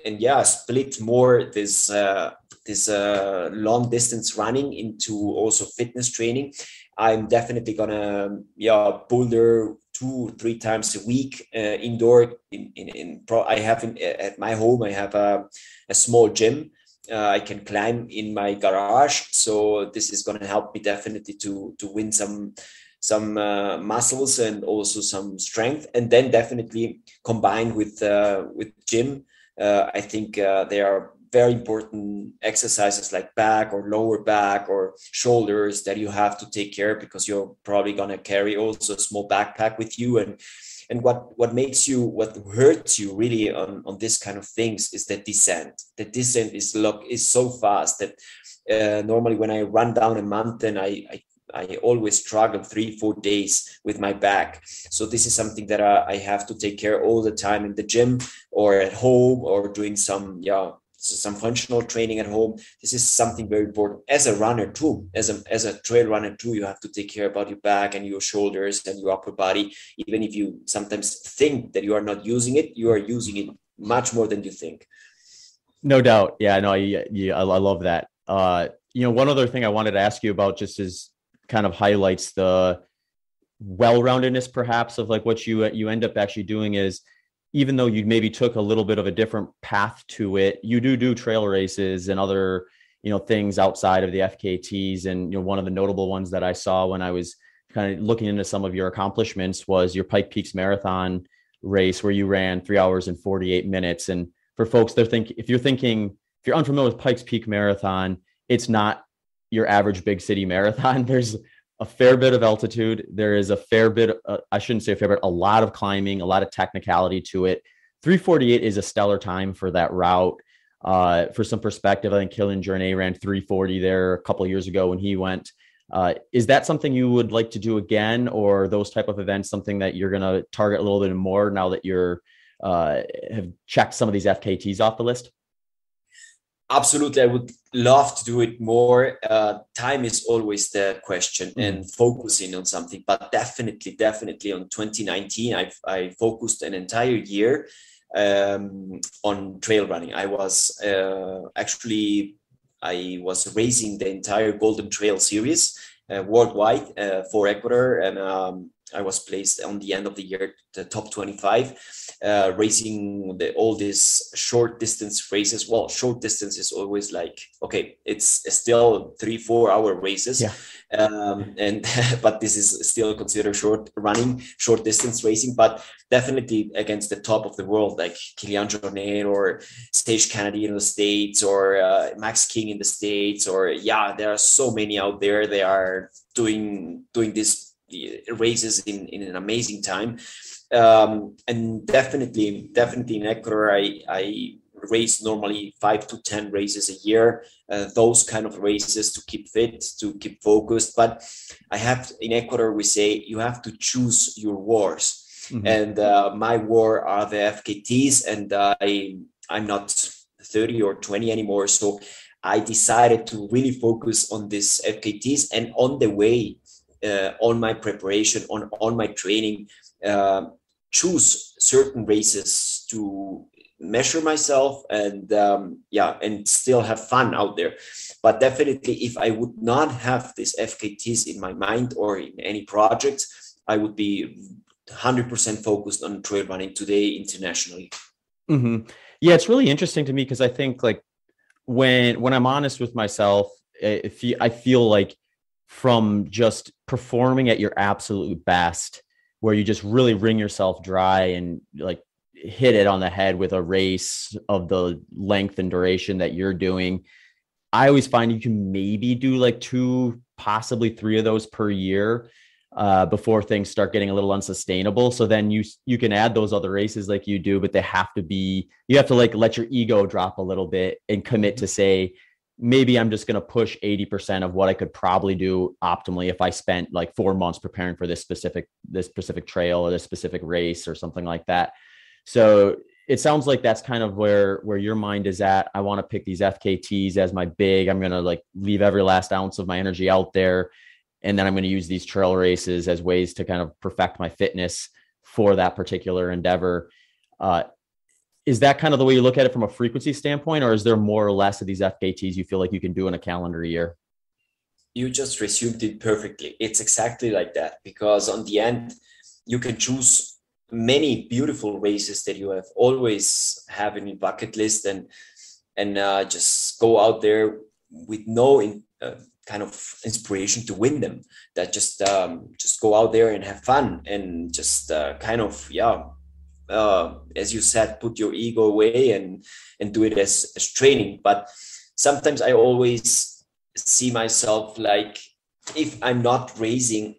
and yeah, split more this uh, this uh, long distance running into also fitness training. I'm definitely gonna yeah boulder two three times a week uh, indoor. In, in, in pro, I have in, at my home I have a, a small gym. Uh, I can climb in my garage, so this is gonna help me definitely to to win some some uh, muscles and also some strength, and then definitely combined with uh, with gym uh, I think uh, there are very important exercises like back or lower back or shoulders that you have to take care because you're probably going to carry also a small backpack with you and and what what makes you what hurts you really on on this kind of things is the descent the descent is look is so fast that uh, normally when i run down a mountain I, I I always struggle three, four days with my back. So this is something that I, I have to take care all the time in the gym or at home or doing some, yeah, some functional training at home. This is something very important as a runner too. As a as a trail runner too, you have to take care about your back and your shoulders and your upper body. Even if you sometimes think that you are not using it, you are using it much more than you think. No doubt. Yeah, no, yeah, yeah I, I love that. Uh, you know, one other thing I wanted to ask you about just is kind of highlights the well-roundedness perhaps of like what you you end up actually doing is even though you maybe took a little bit of a different path to it you do do trail races and other you know things outside of the fkt's and you know one of the notable ones that i saw when i was kind of looking into some of your accomplishments was your Pikes Peak marathon race where you ran three hours and 48 minutes and for folks they're thinking if you're thinking if you're unfamiliar with pikes peak marathon it's not your average big city marathon. [laughs] There's a fair bit of altitude. There is a fair bit, uh, I shouldn't say a fair bit, a lot of climbing, a lot of technicality to it. 348 is a stellar time for that route. Uh, for some perspective, I think Kilian Jornet ran 340 there a couple years ago when he went. Uh, is that something you would like to do again, or those type of events something that you're going to target a little bit more now that you're uh, have checked some of these FKTs off the list? Absolutely i would love to do it more uh, time is always the question mm. and focusing on something but definitely definitely on 2019 i i focused an entire year um, on trail running i was uh, actually i was racing the entire golden trail series uh, worldwide uh, for ecuador and um, I was placed on the end of the year, the top 25, uh, racing the, all these short distance races. Well, short distance is always like, okay, it's still three, four hour races. Yeah. Um, and, [laughs] but this is still considered short running, short distance racing, but definitely against the top of the world, like Kilian Jornet or Sage Canaday in the States or uh, Max King in the States, or yeah, there are so many out there. They are doing, doing this races in, in an amazing time. Um, and definitely, definitely in Ecuador, I, I race normally five to 10 races a year, uh, those kind of races to keep fit, to keep focused. But I have in Ecuador, we say you have to choose your wars. Mm-hmm. And uh, my war are the FKTs, and I, I'm not 30 or 20 anymore. So I decided to really focus on these FKTs and on the way uh, on my preparation, on on my training, uh, choose certain races to measure myself and um, yeah, and still have fun out there. But definitely, if I would not have these FKTs in my mind or in any projects, I would be 100% focused on trail running today internationally. Mm-hmm. Yeah, it's really interesting to me because I think like when when I'm honest with myself, if you, I feel like from just performing at your absolute best where you just really wring yourself dry and like hit it on the head with a race of the length and duration that you're doing. I always find you can maybe do like two possibly three of those per year uh, before things start getting a little unsustainable. So then you you can add those other races like you do but they have to be you have to like let your ego drop a little bit and commit to say maybe I'm just going to push 80% of what I could probably do optimally if I spent like four months preparing for this specific, this specific trail or this specific race or something like that. So it sounds like that's kind of where, where your mind is at. I want to pick these FKTs as my big, I'm going to like leave every last ounce of my energy out there. And then I'm going to use these trail races as ways to kind of perfect my fitness for that particular endeavor. Uh, is that kind of the way you look at it from a frequency standpoint, or is there more or less of these FKTs you feel like you can do in a calendar year? You just resumed it perfectly. It's exactly like that because on the end, you can choose many beautiful races that you have always have in your bucket list and and uh, just go out there with no in, uh, kind of inspiration to win them that just um, just go out there and have fun and just uh, kind of yeah uh, as you said, put your ego away and and do it as, as training. But sometimes I always see myself like if I'm not raising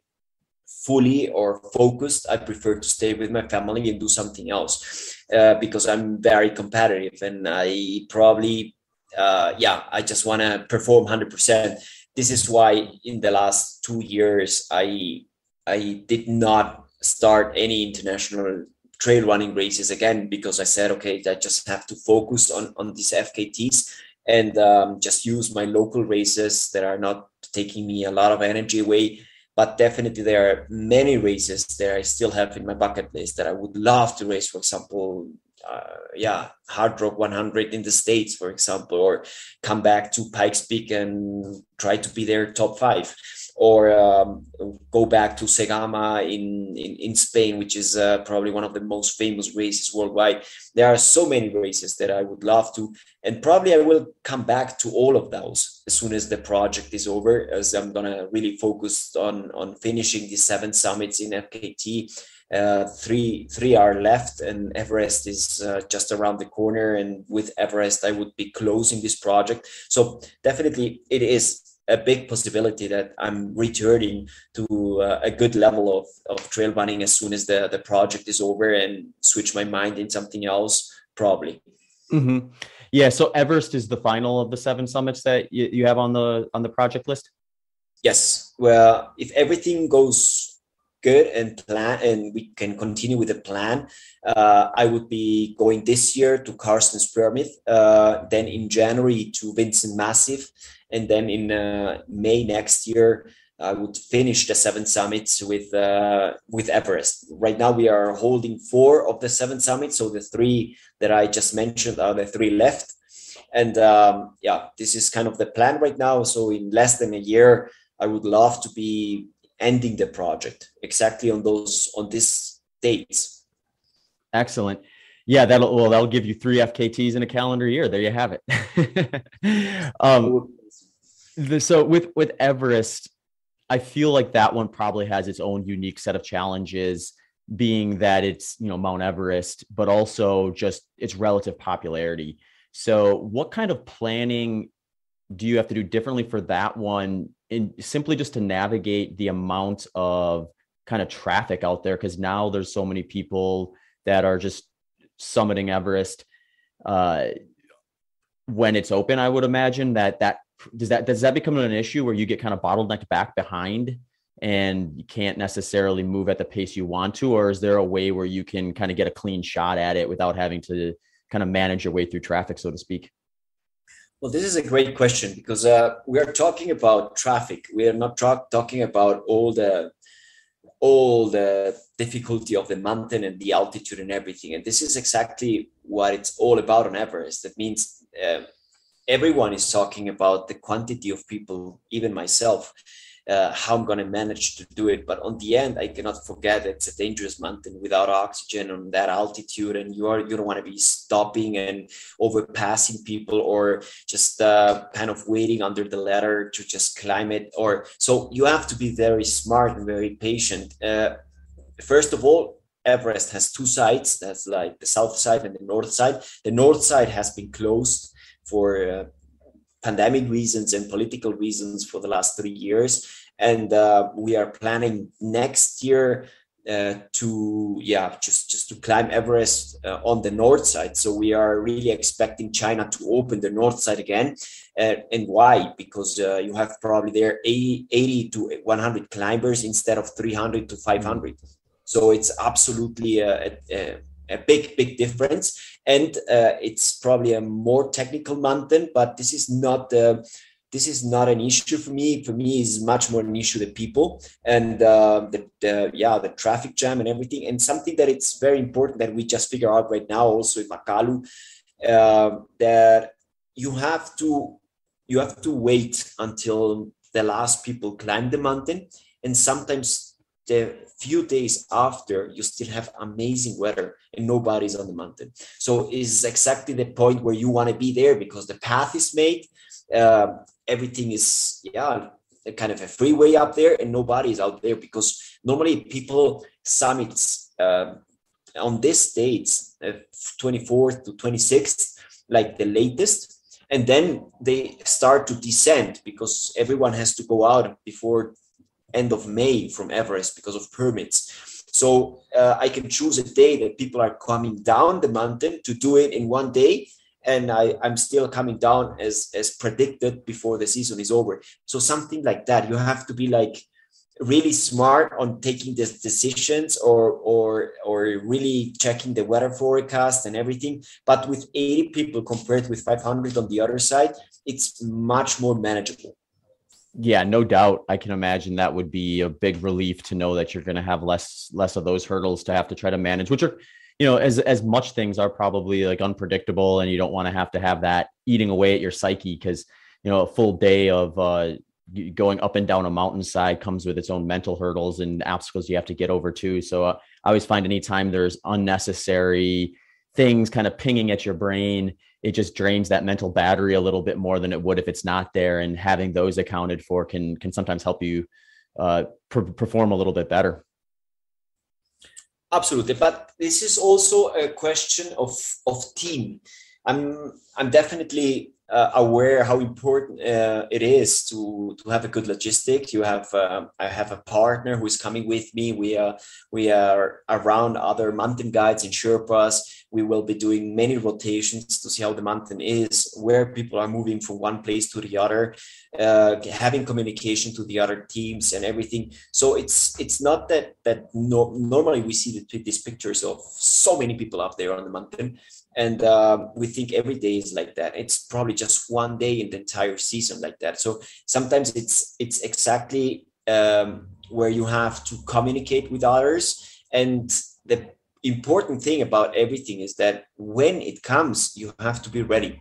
fully or focused, I prefer to stay with my family and do something else uh, because I'm very competitive and I probably, uh, yeah, I just want to perform 100%. This is why in the last two years, I I did not start any international trail running races again because I said, okay, I just have to focus on on these FKTs and um, just use my local races that are not taking me a lot of energy away. But definitely, there are many races that I still have in my bucket list that I would love to race. For example, uh, yeah, Hardrock 100 in the States, for example, or come back to Pikes Peak and try to be there top five or um, go back to Zegama in, in, in Spain, which is uh, probably one of the most famous races worldwide. There are so many races that I would love to, and probably I will come back to all of those as soon as the project is over, as I'm gonna really focus on on finishing the seven summits in FKT. Uh, three three are left, and Everest is uh, just around the corner. And with Everest, I would be closing this project. So definitely, it is a big possibility that I'm returning to uh, a good level of, of trail running as soon as the, the project is over and switch my mind in something else, probably. Mm-hmm. Yeah. So Everest is the final of the seven summits that you, you have on the on the project list. Yes. Well, if everything goes good and plan and we can continue with the plan, uh, I would be going this year to Carstensz Pyramid, uh, then in January to Vinson Massif, and then in uh, May next year I would finish the seven summits with uh, with Everest. Right now we are holding four of the seven summits, so the three that I just mentioned are the three left. And um, yeah, this is kind of the plan right now. So in less than a year, I would love to be ending the project exactly on those on these dates. Excellent. Yeah, that'll well that'll give you three FKTs in a calendar year. There you have it. [laughs] um, the, so with with Everest, I feel like that one probably has its own unique set of challenges, being that it's you know Mount Everest, but also just its relative popularity. So, what kind of planning do you have to do differently for that one in simply just to navigate the amount of kind of traffic out there because now there's so many people that are just summiting everest uh, when it's open i would imagine that that does that does that become an issue where you get kind of bottlenecked back behind and you can't necessarily move at the pace you want to or is there a way where you can kind of get a clean shot at it without having to kind of manage your way through traffic so to speak well, this is a great question because uh, we are talking about traffic. We are not tra- talking about all the all the difficulty of the mountain and the altitude and everything. And this is exactly what it's all about on Everest. That means uh, everyone is talking about the quantity of people, even myself, uh, how I'm going to manage to do it. But on the end, I cannot forget it's a dangerous mountain without oxygen on that altitude, and you are you don't want to be stopping and overpassing people or just uh, kind of waiting under the ladder to just climb it. Or so you have to be very smart and very patient. Uh, first of all. Everest has two sides. That's like the south side and the north side. The north side has been closed for uh, pandemic reasons and political reasons for the last three years. And uh, we are planning next year uh, to yeah just just to climb Everest uh, on the north side. So we are really expecting China to open the north side again. Uh, and why? Because uh, you have probably there 80, 80, to 100 climbers instead of 300 to 500. So it's absolutely a, a, a big big difference and uh, it's probably a more technical mountain but this is not uh, this is not an issue for me. For me is much more an issue the people and uh, the, the, yeah the traffic jam and everything. And something that it's very important that we just figure out right now also in makalu uh, that you have to you have to wait until the last people climb the mountain. And sometimes the few days after you still have amazing weather and nobody's on the mountain. So is exactly the point where you want to be there because the path is made uh, everything is yeah kind of a freeway up there and nobody is out there because normally people summits uh, on these dates uh, 24th to 26th like the latest and then they start to descend because everyone has to go out before end of May from Everest because of permits. So uh, I can choose a day that people are coming down the mountain to do it in one day. And I, I'm still coming down as, as predicted before the season is over. So something like that, you have to be like really smart on taking these decisions or or or really checking the weather forecast and everything. But with 80 people compared with 500 on the other side, it's much more manageable. Yeah, no doubt. I can imagine that would be a big relief to know that you're going to have less less of those hurdles to have to try to manage, which are, you know, as as much things are probably like unpredictable, and you don't want to have to have that eating away at your psyche because you know a full day of uh, going up and down a mountainside comes with its own mental hurdles and obstacles you have to get over too. So uh, I always find anytime there's unnecessary things kind of pinging at your brain it just drains that mental battery a little bit more than it would if it's not there and having those accounted for can can sometimes help you uh, perform a little bit better absolutely but this is also a question of of team i'm i'm definitely uh, aware how important uh, it is to to have a good logistic. You have uh, I have a partner who is coming with me. We are we are around other mountain guides and Sherpas. We will be doing many rotations to see how the mountain is, where people are moving from one place to the other, uh, having communication to the other teams and everything. So it's it's not that that no, normally we see the, these pictures of so many people up there on the mountain, and uh, we think every day is like that. It's probably just one day in the entire season like that. So sometimes it's it's exactly um, where you have to communicate with others and the important thing about everything is that when it comes you have to be ready.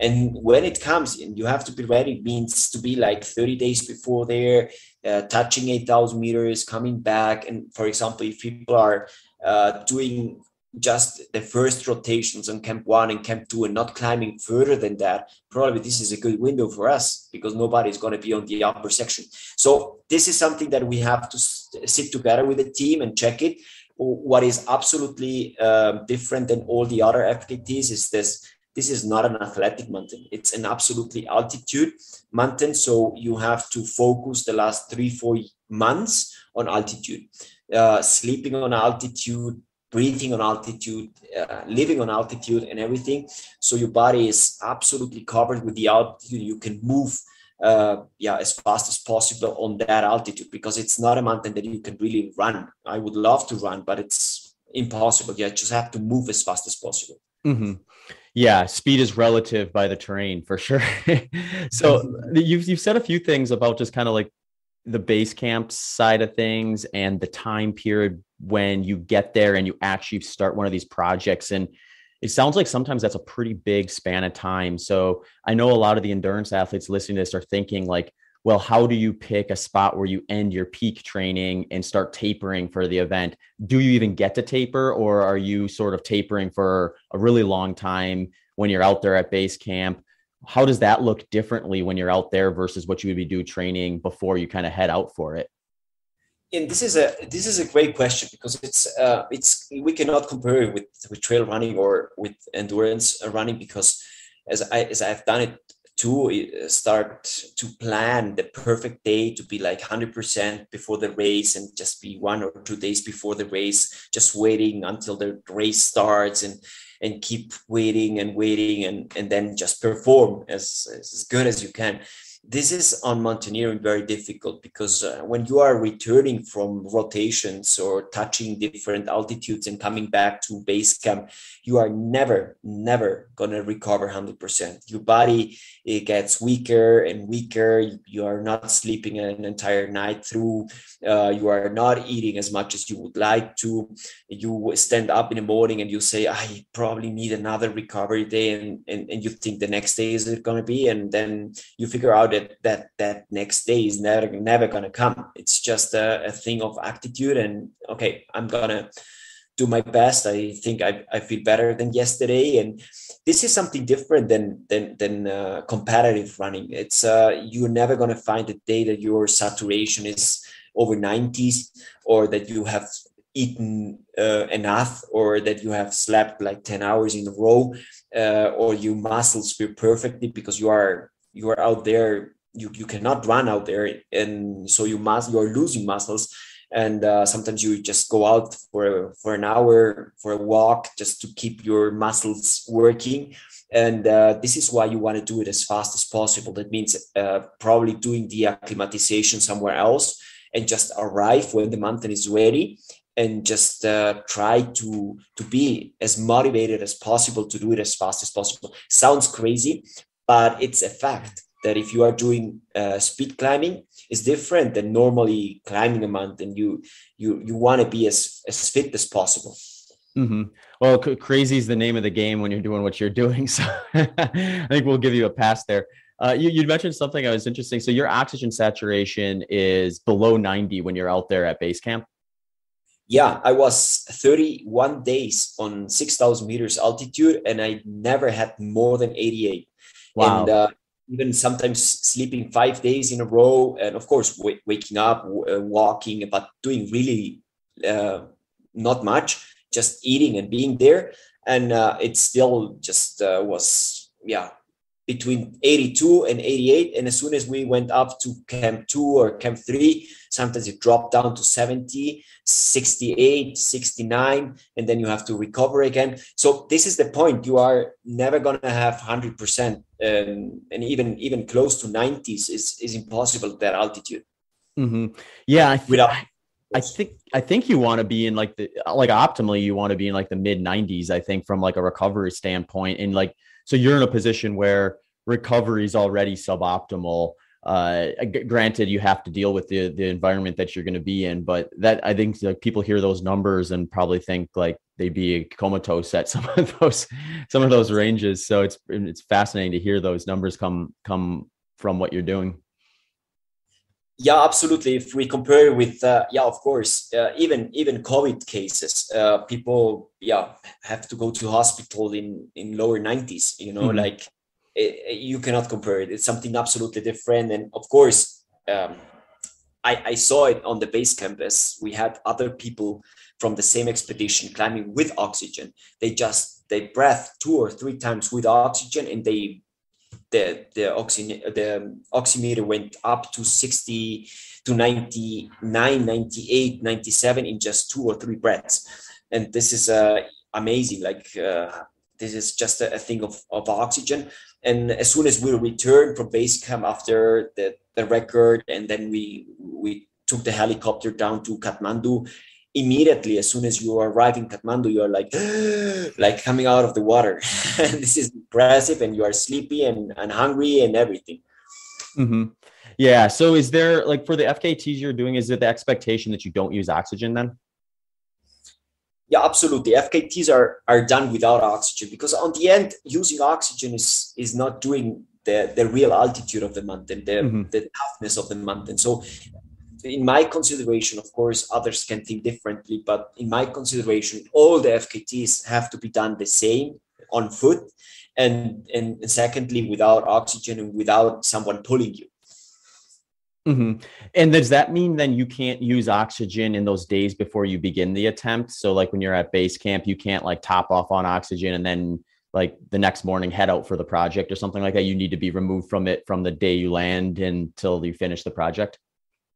And when it comes and you have to be ready means to be like 30 days before there uh, touching 8000 meters coming back. And for example if people are uh, doing just the first rotations on camp one and camp two and not climbing further than that probably this is a good window for us because nobody is going to be on the upper section. So this is something that we have to sit together with the team and check it what is absolutely uh, different than all the other FKTs is this this is not an athletic mountain. It's an absolutely altitude mountain. So you have to focus the last three four months on altitude. Uh, sleeping on altitude breathing on altitude uh, living on altitude and everything. So your body is absolutely covered with the altitude. You can move uh, yeah, as fast as possible on that altitude because it's not a mountain that you can really run. I would love to run, but it's impossible. You just have to move as fast as possible. Mm-hmm. Yeah, speed is relative by the terrain for sure. [laughs] so you've you've said a few things about just kind of like the base camp side of things and the time period when you get there and you actually start one of these projects and it sounds like sometimes that's a pretty big span of time. So I know a lot of the endurance athletes listening to this are thinking like, well, how do you pick a spot where you end your peak training and start tapering for the event? Do you even get to taper or are you sort of tapering for a really long time when you're out there at base camp? How does that look differently when you're out there versus what you would be doing training before you kind of head out for it? And this is a this is a great question because it's uh, it's we cannot compare it with with trail running or with endurance running because as I as I've done it to uh, start to plan the perfect day to be like 100% before the race and just be one or two days before the race just waiting until the race starts and and keep waiting and waiting and and then just perform as as good as you can this is on mountaineering very difficult because uh, when you are returning from rotations or touching different altitudes and coming back to base camp, you are never, never going to recover 100%. Your body it gets weaker and weaker. You are not sleeping an entire night through. Uh, you are not eating as much as you would like to. You stand up in the morning and you say, I probably need another recovery day. And, and, and you think the next day is it going to be? And then you figure out that that that next day is never never gonna come. It's just a, a thing of attitude, and okay, I'm gonna do my best. I think I, I feel better than yesterday, and this is something different than than than uh, competitive running. It's uh, you're never gonna find a day that your saturation is over 90s or that you have eaten uh, enough or that you have slept like 10 hours in a row uh, or your muscles feel perfectly because you are you are out there you, you cannot run out there and so you must you are losing muscles. And uh, sometimes you just go out for for an hour for a walk just to keep your muscles working. And uh, this is why you want to do it as fast as possible. That means uh, probably doing the acclimatization somewhere else and just arrive when the mountain is ready and just uh, try to to be as motivated as possible to do it as fast as possible. Sounds crazy but it's a fact that if you are doing uh, speed climbing it's different than normally climbing a mountain. You you you want to be as as fit as possible. Mm-hmm. well c- crazy is the name of the game when you're doing what you're doing [laughs] so i think we'll give you a pass there. Uh, you, you mentioned something that was interesting. So your oxygen saturation is below 90 when you're out there at base camp? Yeah i was 31 days on 6000 meters altitude and i never had more than 88 wow. and uh, even sometimes sleeping five days in a row and of course w- waking up w- uh, walking but doing really uh, not much just eating and being there and uh, it still just uh, was yeah between 82 and 88. And as soon as we went up to camp two or camp three, sometimes it dropped down to 70, 68, 69, and then you have to recover again. So this is the point. You are never going to have 100%. Um, and even even close to 90s is, is impossible at that altitude. Mm-hmm. Yeah. I, th- Without- I think I think you want to be in like the like optimally you want to be in like the mid 90s I think from like a recovery standpoint and like so you're in a position where recovery is already suboptimal. Uh, granted, you have to deal with the the environment that you're going to be in, but that I think like people hear those numbers and probably think like they'd be comatose at [laughs] some of those some of those ranges. So it's it's fascinating to hear those numbers come come from what you're doing. Yeah, absolutely. If we compare with, uh, yeah, of course, uh, even even COVID cases, uh, people, yeah, have to go to hospital in in lower nineties. You know, mm-hmm. like it, you cannot compare it. It's something absolutely different. And of course, um, I, I saw it on the base campus. We had other people from the same expedition climbing with oxygen. They just they breath two or three times with oxygen, and they the the oxy the oximeter went up to 60 to 99 98 97 in just two or three breaths and this is uh, amazing like uh, this is just a, a, thing of, of oxygen. And as soon as we returned from base camp after the, the record and then we we took the helicopter down to kathmandu immediately as soon as you arrive in kathmandu you are like [gasps] like coming out of the water. [laughs] And this is impressive and you are sleepy and, and hungry and everything. Mm-hmm. yeah so is there like for the fkts you're doing is it the expectation that you don't use oxygen then yeah absolutely fkts are are done without oxygen because on the end using oxygen is is not doing the the real altitude of the mountain the, mm-hmm. the toughness of the mountain so in my consideration, of course, others can think differently, but in my consideration, all the FKTs have to be done the same on foot, and and secondly, without oxygen and without someone pulling you. Mm-hmm. And does that mean then you can't use oxygen in those days before you begin the attempt? So, like when you're at base camp, you can't like top off on oxygen and then like the next morning head out for the project or something like that. You need to be removed from it from the day you land until you finish the project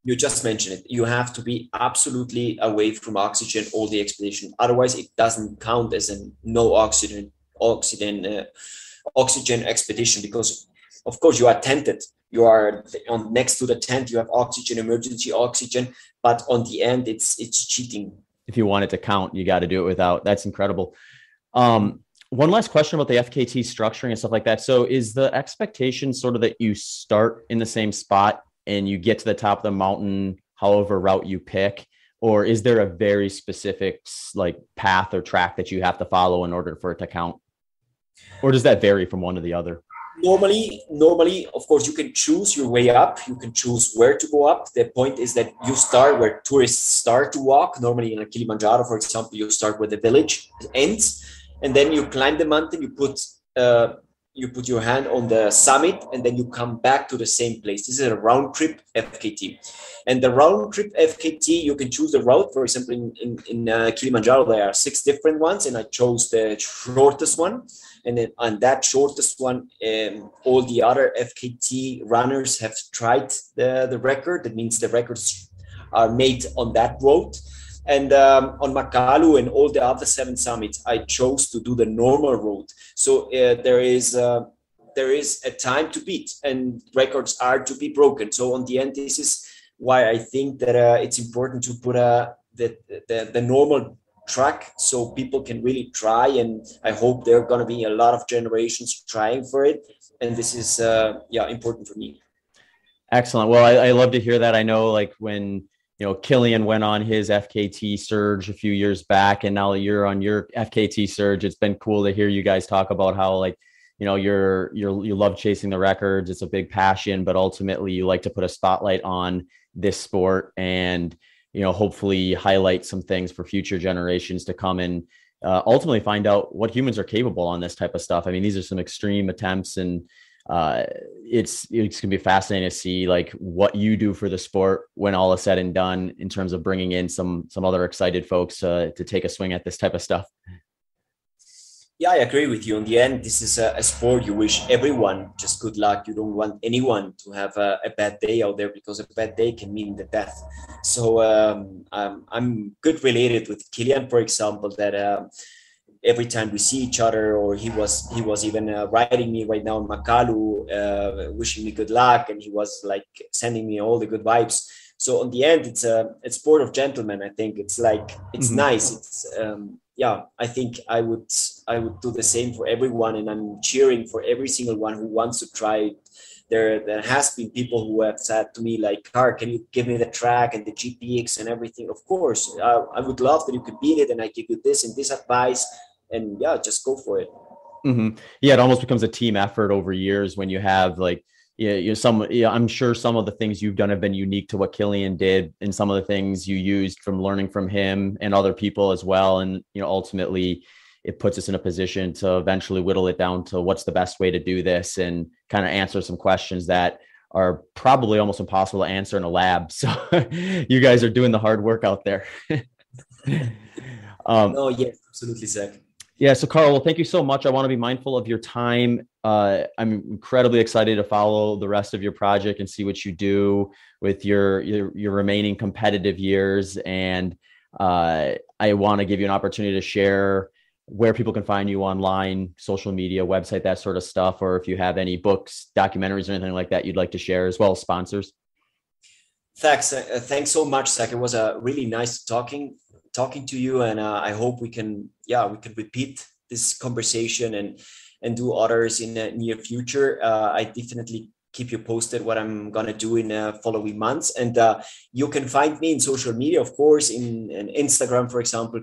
you just mentioned it. You have to be absolutely away from oxygen all the expedition. Otherwise, it doesn't count as a no oxygen oxygen uh, oxygen expedition because, of course, you are tented. You are on next to the tent. You have oxygen, emergency oxygen, but on the end, it's it's cheating. If you want it to count, you got to do it without. That's incredible. Um, one last question about the FKT structuring and stuff like that. So, is the expectation sort of that you start in the same spot and you get to the top of the mountain however route you pick or is there a very specific like path or track that you have to follow in order for it to count or does that vary from one to the other normally normally of course you can choose your way up. You can choose where to go up. The point is that you start where tourists start to walk. Normally in a kilimanjaro for example you start where the village ends and then you climb the mountain you put uh, you put your hand on the summit and then you come back to the same place. This is a round trip FKT. And the round trip FKT, you can choose the route. For example, in, in, in uh, Kilimanjaro, there are six different ones, and I chose the shortest one. And then on that shortest one, um, all the other FKT runners have tried the, the record. That means the records are made on that road. And um, on Makalu and all the other seven summits, I chose to do the normal route. So uh, there is uh, there is a time to beat, and records are to be broken. So on the end, this is why I think that uh, it's important to put uh, the, the the normal track so people can really try. And I hope there are going to be a lot of generations trying for it. And this is uh, yeah important for me. Excellent. Well, I, I love to hear that. I know like when you know, Kilian went on his FKT surge a few years back, and now you're on your FKT surge. It's been cool to hear you guys talk about how like, you know, you're you're you love chasing the records. It's a big passion, but ultimately you like to put a spotlight on this sport and you know hopefully highlight some things for future generations to come and uh, ultimately find out what humans are capable on this type of stuff. I mean, these are some extreme attempts and uh, it's it's gonna be fascinating to see like what you do for the sport when all is said and done in terms of bringing in some some other excited folks uh, to take a swing at this type of stuff. Yeah, I agree with you. In the end, this is a, a, sport. You wish everyone just good luck. You don't want anyone to have a, a bad day out there because a bad day can mean the death. So um, I'm, I'm good related with Kilian, for example, that uh, every time we see each other, or he was he was even uh, writing me right now in Makalu, uh, wishing me good luck, and he was like sending me all the good vibes. So on the end, it's a it's sport of gentlemen. I think it's like it's mm-hmm. nice. It's um, yeah, I think I would I would do the same for everyone, and I'm cheering for every single one who wants to try. There, there has been people who have said to me like, "Karl, can you give me the track and the GPX and everything?" Of course, I, I would love that you could beat it, and I give you this and this advice, and yeah, just go for it. Mm-hmm. Yeah, it almost becomes a team effort over years when you have like yeah, you know, some yeah, I'm sure some of the things you've done have been unique to what Kilian did, and some of the things you used from learning from him and other people as well. And you know, ultimately, it puts us in a position to eventually whittle it down to what's the best way to do this, and kind of answer some questions that are probably almost impossible to answer in a lab. [laughs] So you guys are doing the hard work out there. [laughs] um, oh yes, absolutely, Zach. Yeah. So, Karl, well, thank you so much. I want to be mindful of your time. Uh, I'm incredibly excited to follow the rest of your project and see what you do with your your, your remaining competitive years. And uh, I want to give you an opportunity to share where people can find you online, social media, website, that sort of stuff, or if you have any books, documentaries, or anything like that you'd like to share, as well as sponsors. Thanks. Uh, thanks so much, Zach. It was a really nice talking talking to you, and uh, I hope we can, yeah, we can repeat this conversation and and do others in the near future. Uh, I definitely keep you posted what I'm gonna do in the following months, and uh, you can find me in social media, of course, in, in Instagram, for example,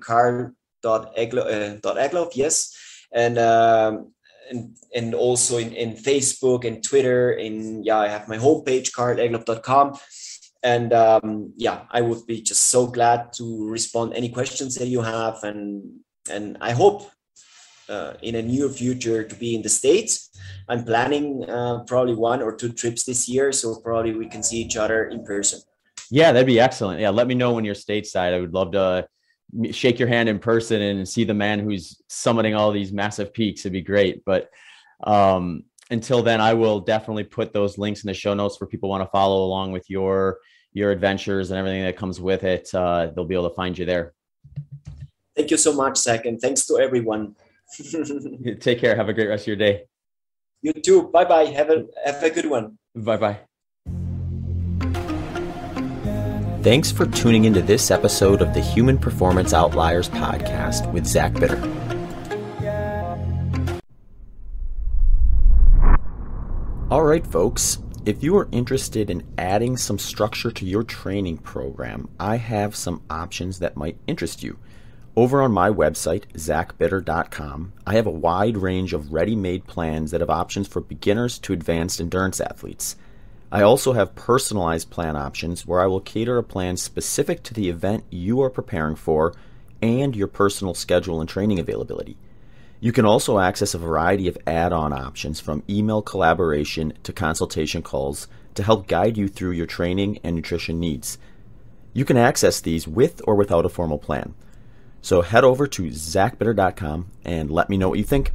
karl.egloff, uh, yes, and. Um, and, and also in, in Facebook and Twitter. In yeah, I have my homepage, karlegloff.com and um, yeah i would be just so glad to respond any questions that you have. And and i hope uh, in a near future to be in the states. I'm planning uh, probably one or two trips this year so probably we can see each other in person. Yeah that'd be excellent. Yeah let me know when you're stateside. I would love to shake your hand in person and see the man who's summiting all these massive peaks it'd be great but um, until then i will definitely put those links in the show notes for people want to follow along with your your adventures and everything that comes with it, uh, they'll be able to find you there. Thank you so much, Zach, and thanks to everyone. [laughs] Take care. Have a great rest of your day. You too. Bye bye. Have a have a good one. Bye bye. Thanks for tuning into this episode of the Human Performance Outliers podcast with Zach Bitter. All right, folks. If you are interested in adding some structure to your training program, I have some options that might interest you. Over on my website, zachbitter.com, I have a wide range of ready made plans that have options for beginners to advanced endurance athletes. I also have personalized plan options where I will cater a plan specific to the event you are preparing for and your personal schedule and training availability. You can also access a variety of add on options from email collaboration to consultation calls to help guide you through your training and nutrition needs. You can access these with or without a formal plan. So head over to zachbitter.com and let me know what you think.